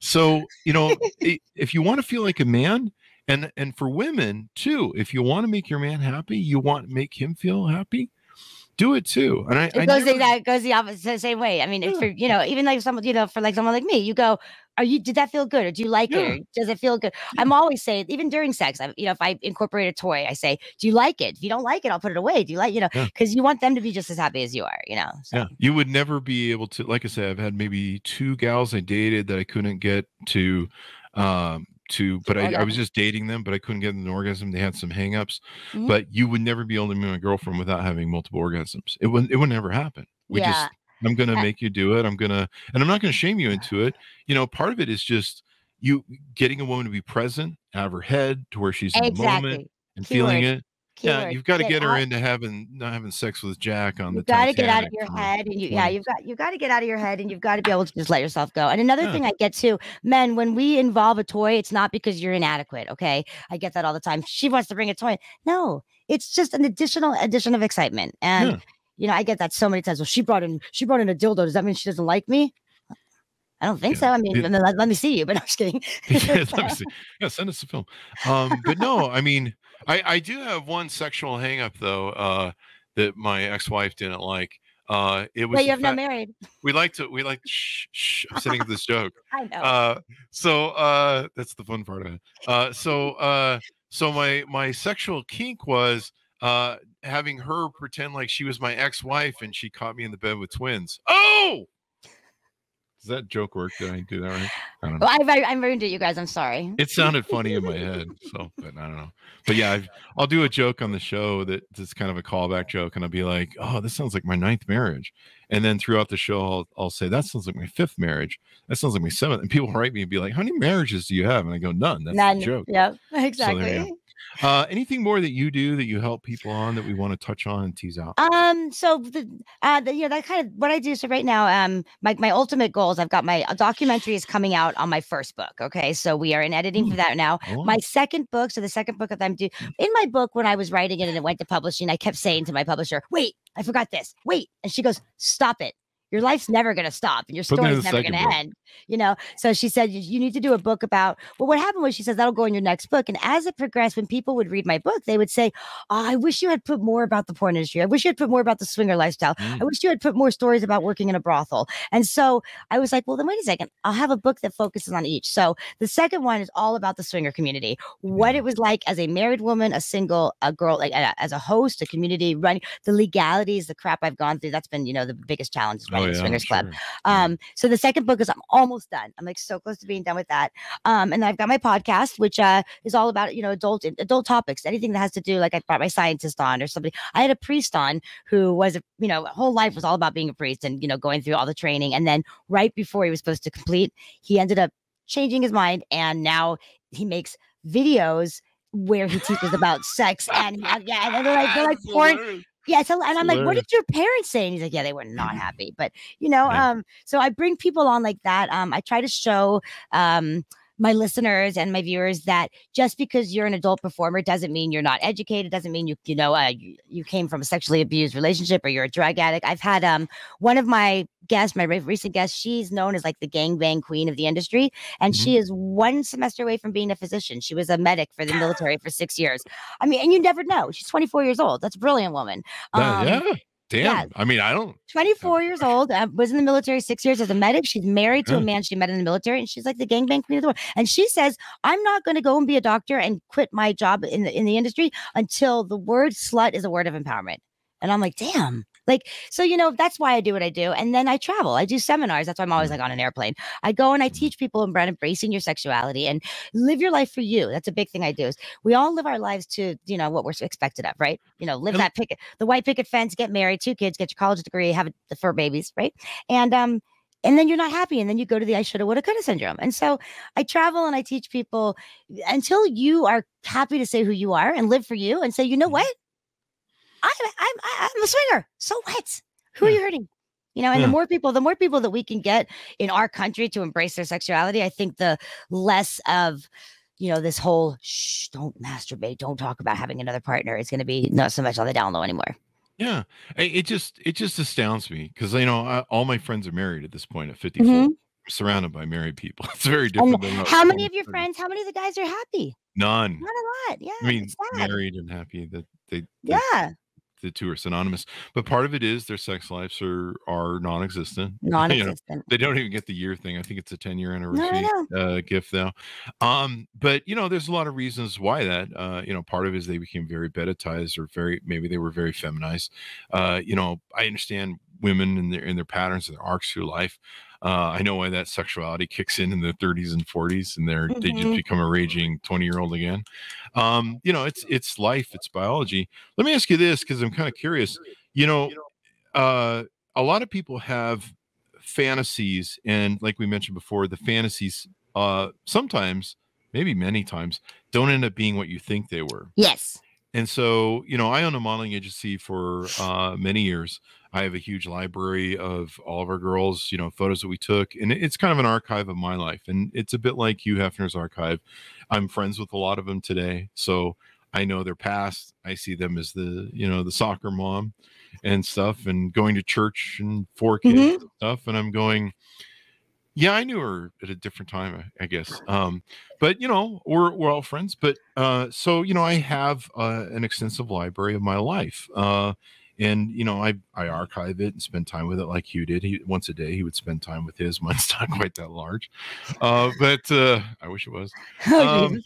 so you know if you want to feel like a man and and for women too if you want to make your man happy you want to make him feel happy do it too and i, it I goes never- the, that goes the opposite same way. I mean, if Yeah. for you know, even like someone, you know, for like someone like me, you go, "Are you? Did that feel good? Or do you like Yeah. it? Or does it feel good?" I'm always saying, even during sex, I, you know, if I incorporate a toy, I say, "Do you like it? If you don't like it, I'll put it away. Do you like, you know, Yeah. because you want them to be just as happy as you are, you know." So. Yeah, you would never be able to. Like I said, I've had maybe two gals I dated that I couldn't get to, um, to. But I, I was just dating them, but I couldn't get an orgasm. They had some hangups. Mhm. But you would never be able to meet my girlfriend without having multiple orgasms. It would. It would never happen. We yeah. just. I'm gonna I- make you do it. I'm gonna, and I'm not gonna shame you into it. You know, part of it is just you getting a woman to be present, out of her head, to where she's in the moment and feeling Keyword. Yeah, you've got to get her out- into having not having sex with Jack on You've the. got to get out of your head, and you, yeah, you've got you've got to get out of your head, and you've got to be able to just let yourself go. And another Yeah. thing I get too, men, when we involve a toy, it's not because you're inadequate. Okay, I get that all the time. She wants to bring a toy. No, it's just an additional addition of excitement, and Yeah. you know, I get that so many times. Well, she brought in she brought in a dildo. Does that mean she doesn't like me? I don't think Yeah. so. I mean, It- let, let me see you, but [LAUGHS] I'm just kidding. [LAUGHS] yeah, [LAUGHS] let me see. Yeah, send us a film. Um, but no, I mean, I I do have one sexual hangup though uh, that my ex-wife didn't like. Uh, it was the you have not married. we like to we like shh, shh I'm setting up this joke. [LAUGHS] I know. Uh, so uh, that's the fun part of it. Uh, so uh, so my my sexual kink was uh having her pretend like she was my ex-wife and she caught me in the bed with twins. Oh, does that joke work? Did I do that right? I don't know. well, I, I, I ruined it, you guys. I'm sorry. It sounded funny in my [LAUGHS] head, so but I don't know. But yeah, I've, I'll do a joke on the show that that's kind of a callback joke, and I'll be like, "Oh, this sounds like my ninth marriage," and then throughout the show, I'll, I'll say, "That sounds like my fifth marriage. That sounds like my seventh. And people write me and be like, "How many marriages do you have?" And I go, "None." That's None. the joke. Yep. [LAUGHS] you go. Uh, anything more that you do that you help people on that we want to touch on and tease out? Um, so the uh the, you know that kind of what I do. So right now, um, my my ultimate goals. I've got my uh, documentary is coming out on my first book. Okay, so we are in editing for that now. Oh, My second book. So the second book that I'm doing in my book when I was writing it and it went to publishing, I kept saying to my publisher, "Wait, I forgot this. Wait," and she goes, "Stop it." Your life's never going to stop and your Put that in story's never going to end. You know, so she said, you, need to do a book about. Well, what happened was she says that'll go in your next book. And as it progressed, when people would read my book, they would say, oh, I wish you had put more about the porn industry. I wish you had put more about the swinger lifestyle. Mm. I wish you had put more stories about working in a brothel. And so I was like, well, then wait a second. I'll have a book that focuses on each. So the second one is all about the swinger community, what it was like as a married woman, a single, a girl, like as a host, a community running the legalities, the crap I've gone through. That's been, you know, the biggest challenge is running a swingers club. Oh, sure. Um, so the second book is I'm almost done. I'm like so close to being done with that. Um, and I've got my podcast, which uh is all about you know adult adult topics, anything that has to do like I brought my scientist on or somebody. I had a priest on who was a you know whole life was all about being a priest and you know going through all the training. And then right before he was supposed to complete, he ended up changing his mind, and now he makes videos where he teaches about sex and [LAUGHS] yeah, and they're like they're like porn. Yeah, so, and I'm like, what did your parents say? And he's like, yeah, they were not happy. But you know, Yeah. um, so I bring people on like that. Um, I try to show um my listeners and my viewers that just because you're an adult performer doesn't mean you're not educated doesn't mean you you know uh, you, you came from a sexually abused relationship or you're a drug addict. I've had um one of my guests my re- recent guest she's known as like the gangbang queen of the industry and Mhm. she is one semester away from being a physician. She was a medic for the military for six years. I mean and you never know. She's 24 years old. That's a brilliant woman. Uh, um, yeah. Damn. Yeah. I mean, I don't. 24 years old, uh, was in the military six years as a medic. She's married to Yeah. a man she met in the military, and she's like the gangbang queen of the world. And she says, "I'm not going to go and be a doctor and quit my job in the in the industry until the word slut is a word of empowerment." And I'm like, "Damn!" Like, so you know, that's why I do what I do. And then I travel. I do seminars. That's why I'm always like on an airplane. I go and I teach people about embracing your sexuality and live your life for you. That's a big thing I do. Is we all live our lives to you know what we're expected of, right? You know, live that picket, the white picket fence, get married, two kids, get your college degree, have the fur babies, right? And um, and then you're not happy, and then you go to the I shoulda, woulda, coulda syndrome. And so I travel and I teach people until you are happy to say who you are and live for you, and say, you know Mhm. what, I'm I'm I'm a swinger. So what? Who are you hurting? You know, and Yeah. the more people, the more people that we can get in our country to embrace their sexuality, I think the less of you know this whole shh, don't masturbate, don't talk about having another partner. It's going to be not so much on the down low anymore. Yeah. It just it just astounds me because you know I, all my friends are married at this point at 54. Mhm. Surrounded by married people. [LAUGHS] It's very different. than how many of your friends, how many of the guys are happy? None. Not a lot. Yeah. I mean, married and happy that they, they Yeah. The two are synonymous. But part of it is their sex lives are are non-existent. [LAUGHS] You know, Non-existent. they don't even get the year thing. I think it's a 10 year No, I anniversary uh, gift now. Um, but you know, there's a lot of reasons why that. Uh, you know, part of it is they became very beditized or very maybe they were very feminized. Uh, you know, I understand women and their in their patterns and their arcs through life. Uh, I know why that sexuality kicks in in the 30s and 40s, and they're they just Mhm. become a raging 20 year old again. Um, you know, it's it's life, it's biology. Let me ask you this because I'm kind of curious. You know, uh, a lot of people have fantasies, and like we mentioned before, the fantasies uh, sometimes, maybe many times, don't end up being what you think they were. Yes. And so, you know, I own a modeling agency for uh, many years. I have a huge library of all of our girls, you know, photos that we took, and it's kind of an archive of my life. And it's a bit like Hugh Hefner's archive. I'm friends with a lot of them today, so I know their past. I see them as the, you know, the soccer mom and stuff, and going to church and four kids and stuff. And I'm going, yeah, I knew her at a different time, I I guess. Um, but you know, we're we're all friends. But uh, so you know, I have uh, an extensive library of my life, uh, and you know, I I archive it and spend time with it like you did. He once a day he would spend time with his. [LAUGHS] Mine's not quite that large, uh, but uh, I wish it was. [LAUGHS] Oh, Um,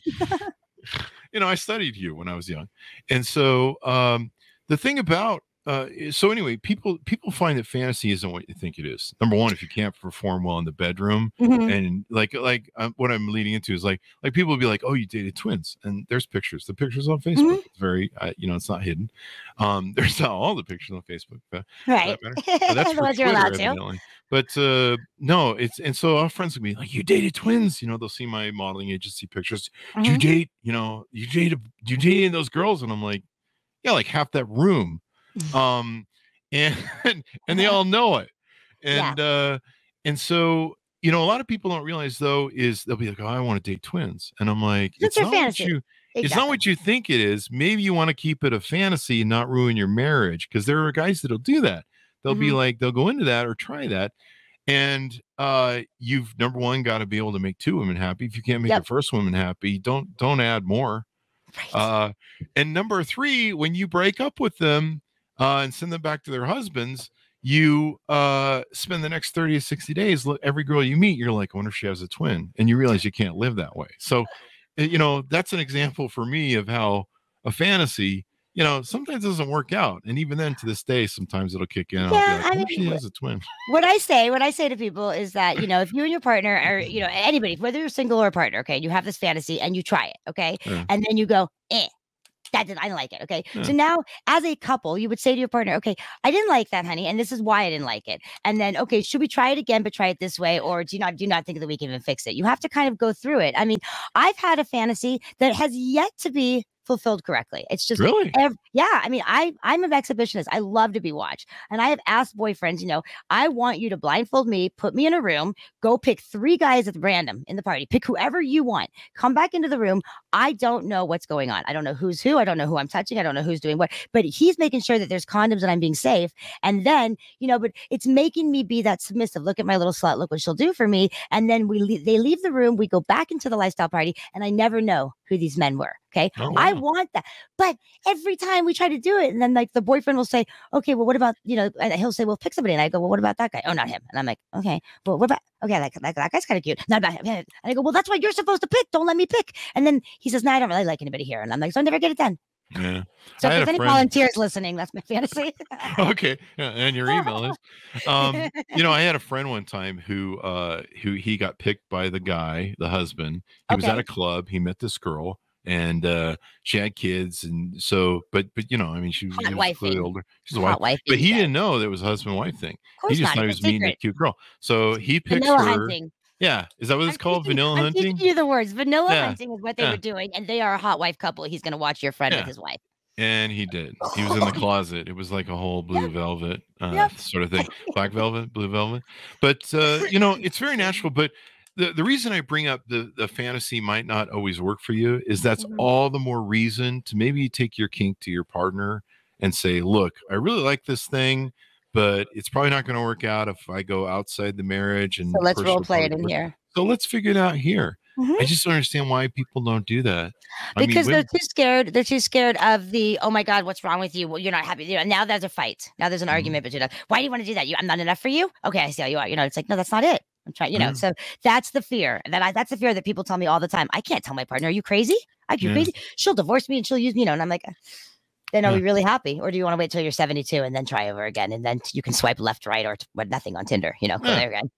[LAUGHS] you know, I studied you when I was young, and so um, the thing about uh, so anyway, people people find that fantasy isn't what you think it is. Number one, if you can't perform well in the bedroom, Mhm. and like like um, what I'm leading into is like like people will be like, oh, you dated twins, and there's pictures. The pictures on Facebook. Mhm. It's very uh, you know, it's not hidden. Um, [LAUGHS] there's not all the pictures on Facebook. But Right. [LAUGHS] that's the for ones you're allowed to. But uh, no, it's and so our friends will be like, "You dated twins," you know. They'll see my modeling agency pictures. Do you date? You know, you dated? Do you date those girls? And I'm like, yeah, like half that room. Um, [LAUGHS] and and they all know it. Yeah. And uh, and so you know, a lot of people don't realize though is they'll be like, "Oh, I want to date twins," and I'm like, It's "It's not what you." It's not what you think it is. Maybe you want to keep it a fantasy and not ruin your marriage because there are guys that'll do that. They'll be Mhm. like, they'll go into that or try that. And uh you've number one got to be able to make two women happy. If you can't make Yep. the first woman happy, don't don't add more. Right. Uh and number three, when you break up with them uh and send them back to their husbands, you uh spend the next 30 to 60 days look every girl you meet, you're like, I wonder if she has a twin. And you realize you can't live that way. So uh, you know that's an example for me of how a fantasy you know sometimes doesn't work out and even then to this day sometimes it'll kick in Yeah, like, I "What mean, she has a twin what I say, what I say to people is that, you know, if you and your partner or, you know, anybody, whether you're single or a partner, okay, you have this fantasy and you try it, okay, Yeah. and then you go, eh, that did I didn't like it, okay. Yeah. So now, as a couple, you would say to your partner, okay, I didn't like that, honey, and this is why I didn't like it. And then, okay, should we try it again, but try it this way, or do you not do not think that we can even fix it? You have to kind of go through it. I mean, I've had a fantasy that has yet to be fulfilled correctly. It's just really Ev- yeah, I mean, I I'm an exhibitionist. I love to be watched, and I have asked boyfriends, you know, I want you to blindfold me, put me in a room, go pick three guys at random in the party, pick whoever you want, come back into the room. I don't know what's going on. I don't know who's who. I don't know who I'm touching. I don't know who's doing what. But he's making sure that there's condoms and I'm being safe. And then, you know, but it's making me be that submissive. Look at my little slut. Look what she'll do for me. And then we le- they leave the room. We go back into the lifestyle party, and I never know who these men were. Okay, Oh, I want that. But every time time we try to do it, and then like the boyfriend will say, "Okay, well, what about you know?" And he'll say, "Well, pick somebody," and I go, "Well, what about that guy?" Oh, not him. And I'm like, "Okay, well, what about okay? That that, that guy's kind of cute. Not about him." And I go, "Well, that's why you're supposed to pick. Don't let me pick." And then he says, "No, I don't really like anybody here," and I'm like, "So I never get it done." Yeah. So if there's any friend- volunteers listening, that's my [LAUGHS] fantasy. [LAUGHS] okay yeah, and your [LAUGHS] email is um you know i had a friend one time who uh who he got picked by the guy the husband he was at a club he met this girl and uh she had kids and so but but you know i mean she was, she was clearly older she's a wife wife. but he didn't know that it was a husband wife thing he just not. thought he was meeting a cute girl so he picks Vanilla her hunting. yeah is that what it's I'm called teaching- vanilla I'm hunting teaching you the words. Vanilla Yeah. hunting is what they Yeah. were doing, and they are a hot wife couple. He's going to watch your friend Yeah. with his wife. And he did. He was in the [LAUGHS] closet. It was like a whole blue velvet uh, Yep. sort of thing, [LAUGHS] black velvet, blue velvet. But uh, you know, it's very [LAUGHS] natural. But the the reason I bring up the the fantasy might not always work for you is that's Mhm. all the more reason to maybe take your kink to your partner and say, look, I really like this thing, but it's probably not going to work out if I go outside the marriage. And So let's role play it in here. So let's figure it out here. Mhm. I just don't understand why people don't do that. I mean, because women- they're too scared. They're too scared of the oh my god, what's wrong with you? Well, you're not happy. You know, now there's a fight. Now there's an Mhm. argument between us. Why do you want to do that? You, I'm not enough for you. Okay, I see how you are. You know, it's like no, that's not it. I'm trying. You know, Yeah. so that's the fear. And then I, that's the fear that people tell me all the time. I can't tell my partner. Are you crazy? Are you Yeah. crazy? She'll divorce me and she'll use me. You know, and I'm like. Then are Yeah. we really happy, or do you want to wait till you're 72 and then try over again, and then you can swipe left, right, or nothing on Tinder? You know, Yeah. there again.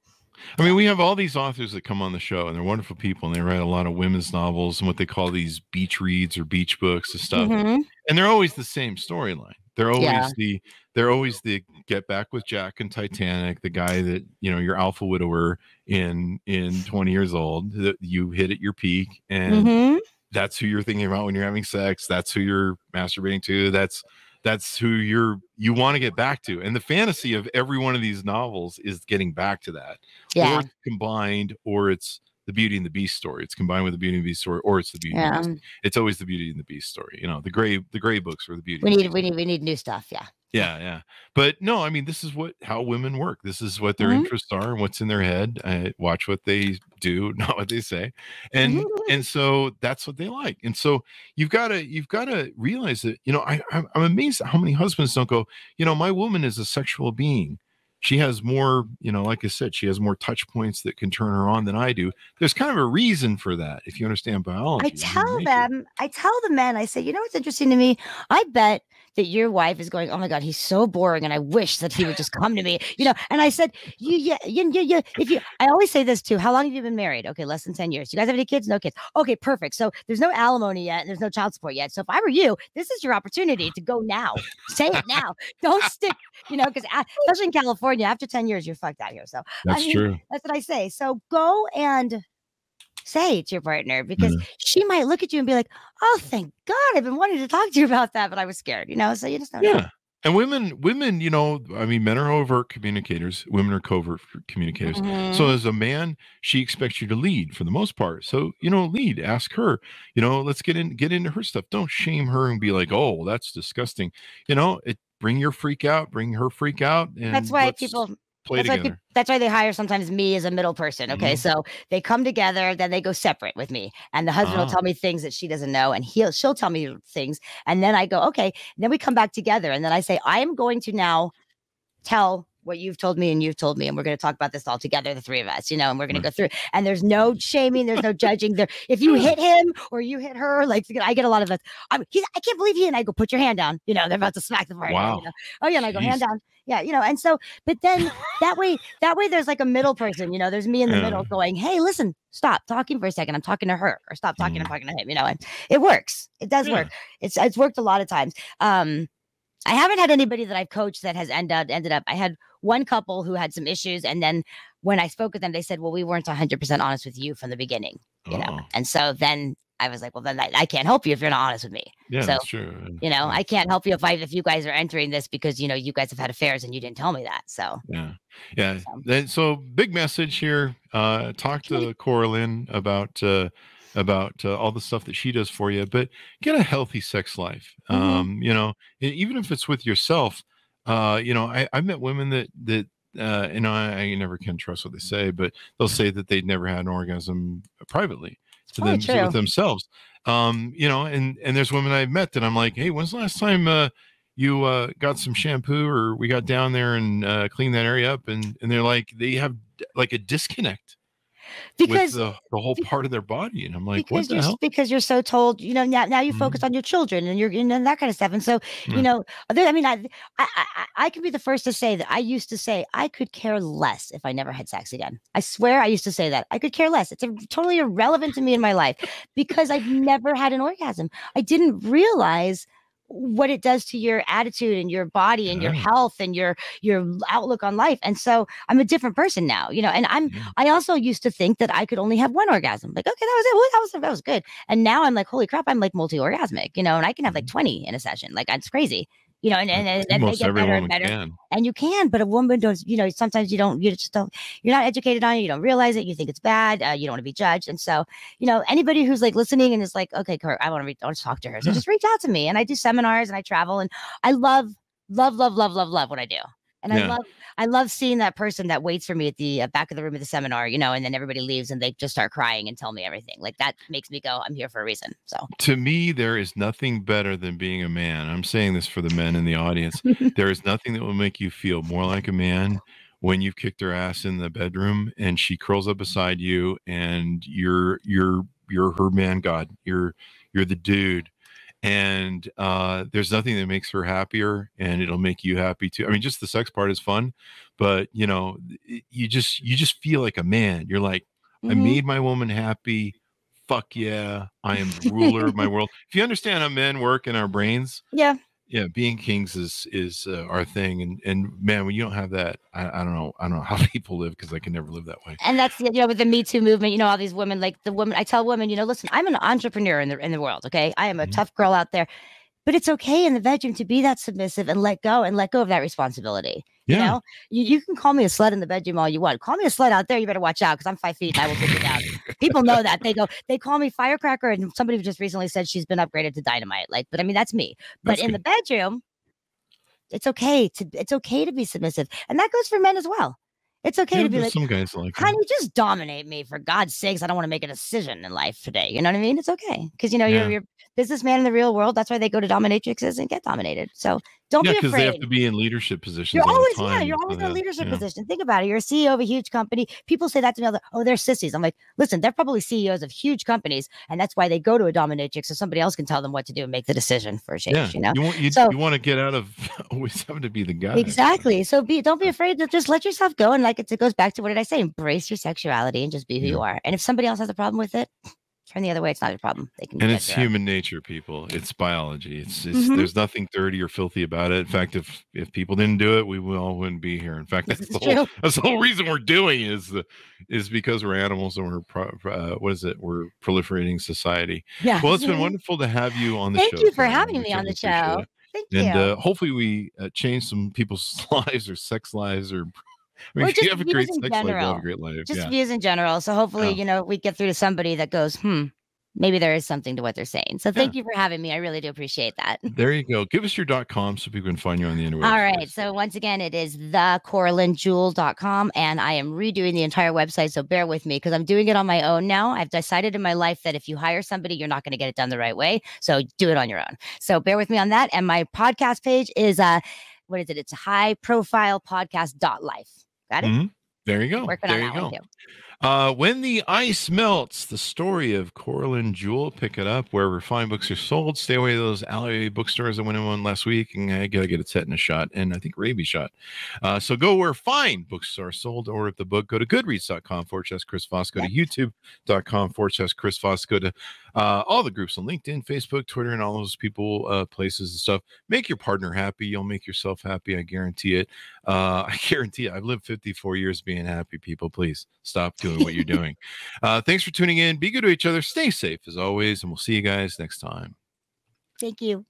I mean, we have all these authors that come on the show, and they're wonderful people, and they write a lot of women's novels and what they call these beach reads or beach books and stuff. Mhm. And they're always the same storyline. They're always Yeah. the they're always the get back with Jack and Titanic, the guy that you know your alpha widower in in 20 years old that you hit at your peak, and Mhm. that's who you're thinking about when you're having sex. That's who you're masturbating to. That's that's who you're you want to get back to. And the fantasy of every one of these novels is getting back to that Yeah. or combined or it's the beauty and the beast story. It's combined with the beauty and the beast story or it's the beauty Yeah. the it's always the beauty and the beast story you know the gray the gray books are the beauty We need, we need, we need new stuff. Yeah. yeah yeah. But no i mean this is what how women work. This is what their Mhm. interests are and what's in their head. Uh, watch what they do [LAUGHS] not what they say. And and so that's what they like. And so you've got to you've got to realize that you know I, I'm, I'm amazed at how many husbands don't go you know my woman is a sexual being she has more you know like i said she has more touch points that can turn her on than i do there's kind of a reason for that if you understand biology I tell them, I tell the men, I say, you know what's interesting to me? I bet that your wife is going, oh my God, he's so boring. And I wish that he would just come to me, you know. And I said, you, yeah, yeah, yeah, yeah. If you, I always say this too. How long have you been married? Okay, less than 10 years. You guys have any kids? No kids. Okay, perfect. So there's no alimony yet and there's no child support yet. So if I were you, this is your opportunity to go now. Say it now. [LAUGHS] Don't stick, you know, because ah, especially in California, after 10 years, you're fucked out here. So that's mean, true that's what I say. So go and say to your partner because she might look at you and be like, "Oh, thank God, I've been wanting to talk to you about that, but I was scared." You know, so you just don't know. yeah and women women you know i mean men are overt communicators women are covert communicators So Mhm. as a man, she expects you to lead for the most part. So you know, lead. Ask her. You know, let's get in, get into her stuff. Don't shame her and be like, "Oh, that's disgusting." You know, it bring your freak out, bring her freak out, and that's why people. Play That's why, together. peop- that's why they hire sometimes me as a middle person. Okay, Mhm. so they come together, then they go separate with me, and the husband Ah. will tell me things that she doesn't know, and he'll she'll tell me things, and then I go okay. And then we come back together, and then I say I am going to now tell what you've told me and you've told me, and we're going to talk about this all together, the three of us, you know, and we're going to go through. And there's no shaming, there's no judging. There, if you [LAUGHS] hit him or you hit her, like I get a lot of. I'm, he's, I can't believe he and I go put your hand down. You know, they're about to smack the partner. Wow. You know? Oh yeah, and I go hand down. Yeah, you know, and so, but then that way, that way, there's like a middle person. You know, there's me in the Yeah. middle going, "Hey, listen, stop talking for a second. I'm talking to her, or stop talking. I'm Mhm. talking to him." You know, and it works. It does Yeah. work. It's it's worked a lot of times. Um, I haven't had anybody that I've coached that has ended up ended up. I had one couple who had some issues, and then when I spoke with them, they said, "Well, we weren't 100 percent honest with you from the beginning." You know, Oh, and so then I was like, "Well, then I, I can't help you if you're not honest with me." yeah, so, that's true. You know, I can't help you if I if you guys are entering this because you know you guys have had affairs and you didn't tell me that. So yeah, yeah. So- Then so big message here. Uh, talk to Coralyn about uh, about uh, all the stuff that she does for you, but get a healthy sex life. Mhm. Um, you know, even if it's with yourself. Uh, you know, I I met women that that uh, and I, I never can trust what they say, but they'll say that they'd never had an orgasm privately to Probably them true. with themselves. Um, you know, and and there's women I've met that I'm like, hey, when's the last time uh, you uh, got some shampoo or we got down there and uh, cleaned that area up? And and they're like, they have like a disconnect because with the, the whole part of their body, and I'm like, what the hell? because you're so told you know now now you Mhm. focus on your children and you're you know that kind of stuff and so Yeah. you know there, i mean I, I i i can be the first to say that i used to say i could care less if i never had sex again i swear i used to say that i could care less it's a, totally irrelevant to me in my life because i've never had an orgasm i didn't realize what it does to your attitude and your body and your health and your your outlook on life and so i'm a different person now you know and i'm Yeah. I also used to think that I could only have one orgasm. Like, okay, that was it. Well, that was that was good. And now I'm like, holy crap, I'm like multi-orgasmic, you know, and I can have like mm-hmm. 20 in a session. Like that's crazy. You know, and and, and, and they get better and better. can. And you can, but a woman does, you know, sometimes you don't, you just don't, you're not educated on it. You don't realize it. You think it's bad. Uh, you don't want to be judged. And so, you know, anybody who's like listening and is like, okay, Kurt, I want to, re- I want to talk to her. So Yeah. just reach out to me. And I do seminars and I travel and I love, love, love, love, love, love what I do. And I love, I love seeing that person that waits for me at the uh, back of the room of the seminar, you know, and then everybody leaves and they just start crying and tell me everything. Like that makes me go, I'm here for a reason. So to me, there is nothing better than being a man. I'm saying this for the men in the audience. [LAUGHS] there is nothing that will make you feel more like a man when you've kicked her ass in the bedroom and she curls up beside you and you're you're you're her man god. You're you're the dude. And uh, there's nothing that makes her happier, and it'll make you happy too. I mean, just the sex part is fun, but you know, you just you just feel like a man. You're like, I Mhm. made my woman happy. Fuck yeah. I am the ruler of my [LAUGHS] world. If you understand how men work in our brains, yeah, yeah, being kings is is uh, our thing. And and man, when you don't have that, I, I don't know, I don't know [LAUGHS] how people live because I can never live that way. and that's you know with the Me Too movement, you know, all these women like the woman. I tell women, you know, listen, I'm an entrepreneur in the in the world. Okay, I am a Mhm. tough girl out there, but it's okay in the bedroom to be that submissive and let go and let go of that responsibility. Yeah. You know, you, you can call me a slut in the bedroom all you want. Call me a slut out there. You better watch out because I'm five feet and I will take you down. People know that. They go, they call me firecracker. And somebody just recently said she's been upgraded to dynamite. Like, but I mean, that's me. But That's in the bedroom, it's okay to it's okay to be submissive. And that goes for men as well. It's okay Yeah, to be like, some guys like that. honey, just dominate me for God's sakes. I don't want to make a decision in life today. You know what I mean? It's okay. Because you know, Yeah. you're you're businessman in the real world. That's why they go to dominatrixes and get dominated. So don't yeah, be because afraid. they have to be in leadership positions. You're all the always, yeah, you're always in a uh, leadership yeah. position. Think about it. You're a CEO of a huge company. People say that to me the oh, they're sissies. I'm like, listen, they're probably CEOs of huge companies, and that's why they go to a dominatrix so somebody else can tell them what to do and make the decision for a change. Yeah, You know? you want you, So- you want to get out of [LAUGHS] always having to be the guy. Exactly. So be don't be afraid to just let yourself go. And like it, it goes back to what did I say? Embrace your sexuality and just be who you are. And if somebody else has a problem with it, turn the other way. It's not a problem. They can and it's human nature people it's biology it's, it's Mhm. there's nothing dirty or filthy about it in fact if if people didn't do it we all wouldn't be here in fact that's the whole true. that's the whole reason we're doing is the is because we're animals and we're pro, uh, what is it we're proliferating society Yeah. well it's been wonderful to have you on the Thank show Thank you for having me on the show. it. Thank you. and uh, hopefully we uh, change some people's [LAUGHS] lives or sex lives or mean, Or if you just have a great in sex life, have general. a great life. just yeah. views in general. So hopefully, Yeah. you know, we get through to somebody that goes, hmm, maybe there is something to what they're saying. So thank you for having me. I really do appreciate that. There you go. Give us your dot com so people can find you on the internet. All right. So once again, it is thecoralynjewel.com and I am redoing the entire website. So bear with me because I'm doing it on my own now. I've decided in my life that if you hire somebody, you're not going to get it done the right way. So do it on your own. So bear with me on that. And my podcast page is uh what is it? It's high profile podcast dot life. Got it? Mhm. There you go. Working there you go. Uh, when the ice melts, the story of Coralyn Jewel. Pick it up wherever fine books are sold. Stay away to those alley bookstores. I went in one last week and I gotta get a tetanus shot and I think rabies shot. Uh, so go where fine books are sold. Order up the book. Go to goodreads.com forward slash Chris Voss. Go to youtube.com forward slash Chris Voss. Go to uh, all the groups on LinkedIn, Facebook, Twitter, and all those people, uh, places and stuff. Make your partner happy. You'll make yourself happy. I guarantee it. Uh, [LAUGHS] I guarantee it. I've lived 54 years being happy, people. Please stop doing what you're doing. [LAUGHS] Uh, thanks for tuning in. Be good to each other. Stay safe as always. And we'll see you guys next time. Thank you.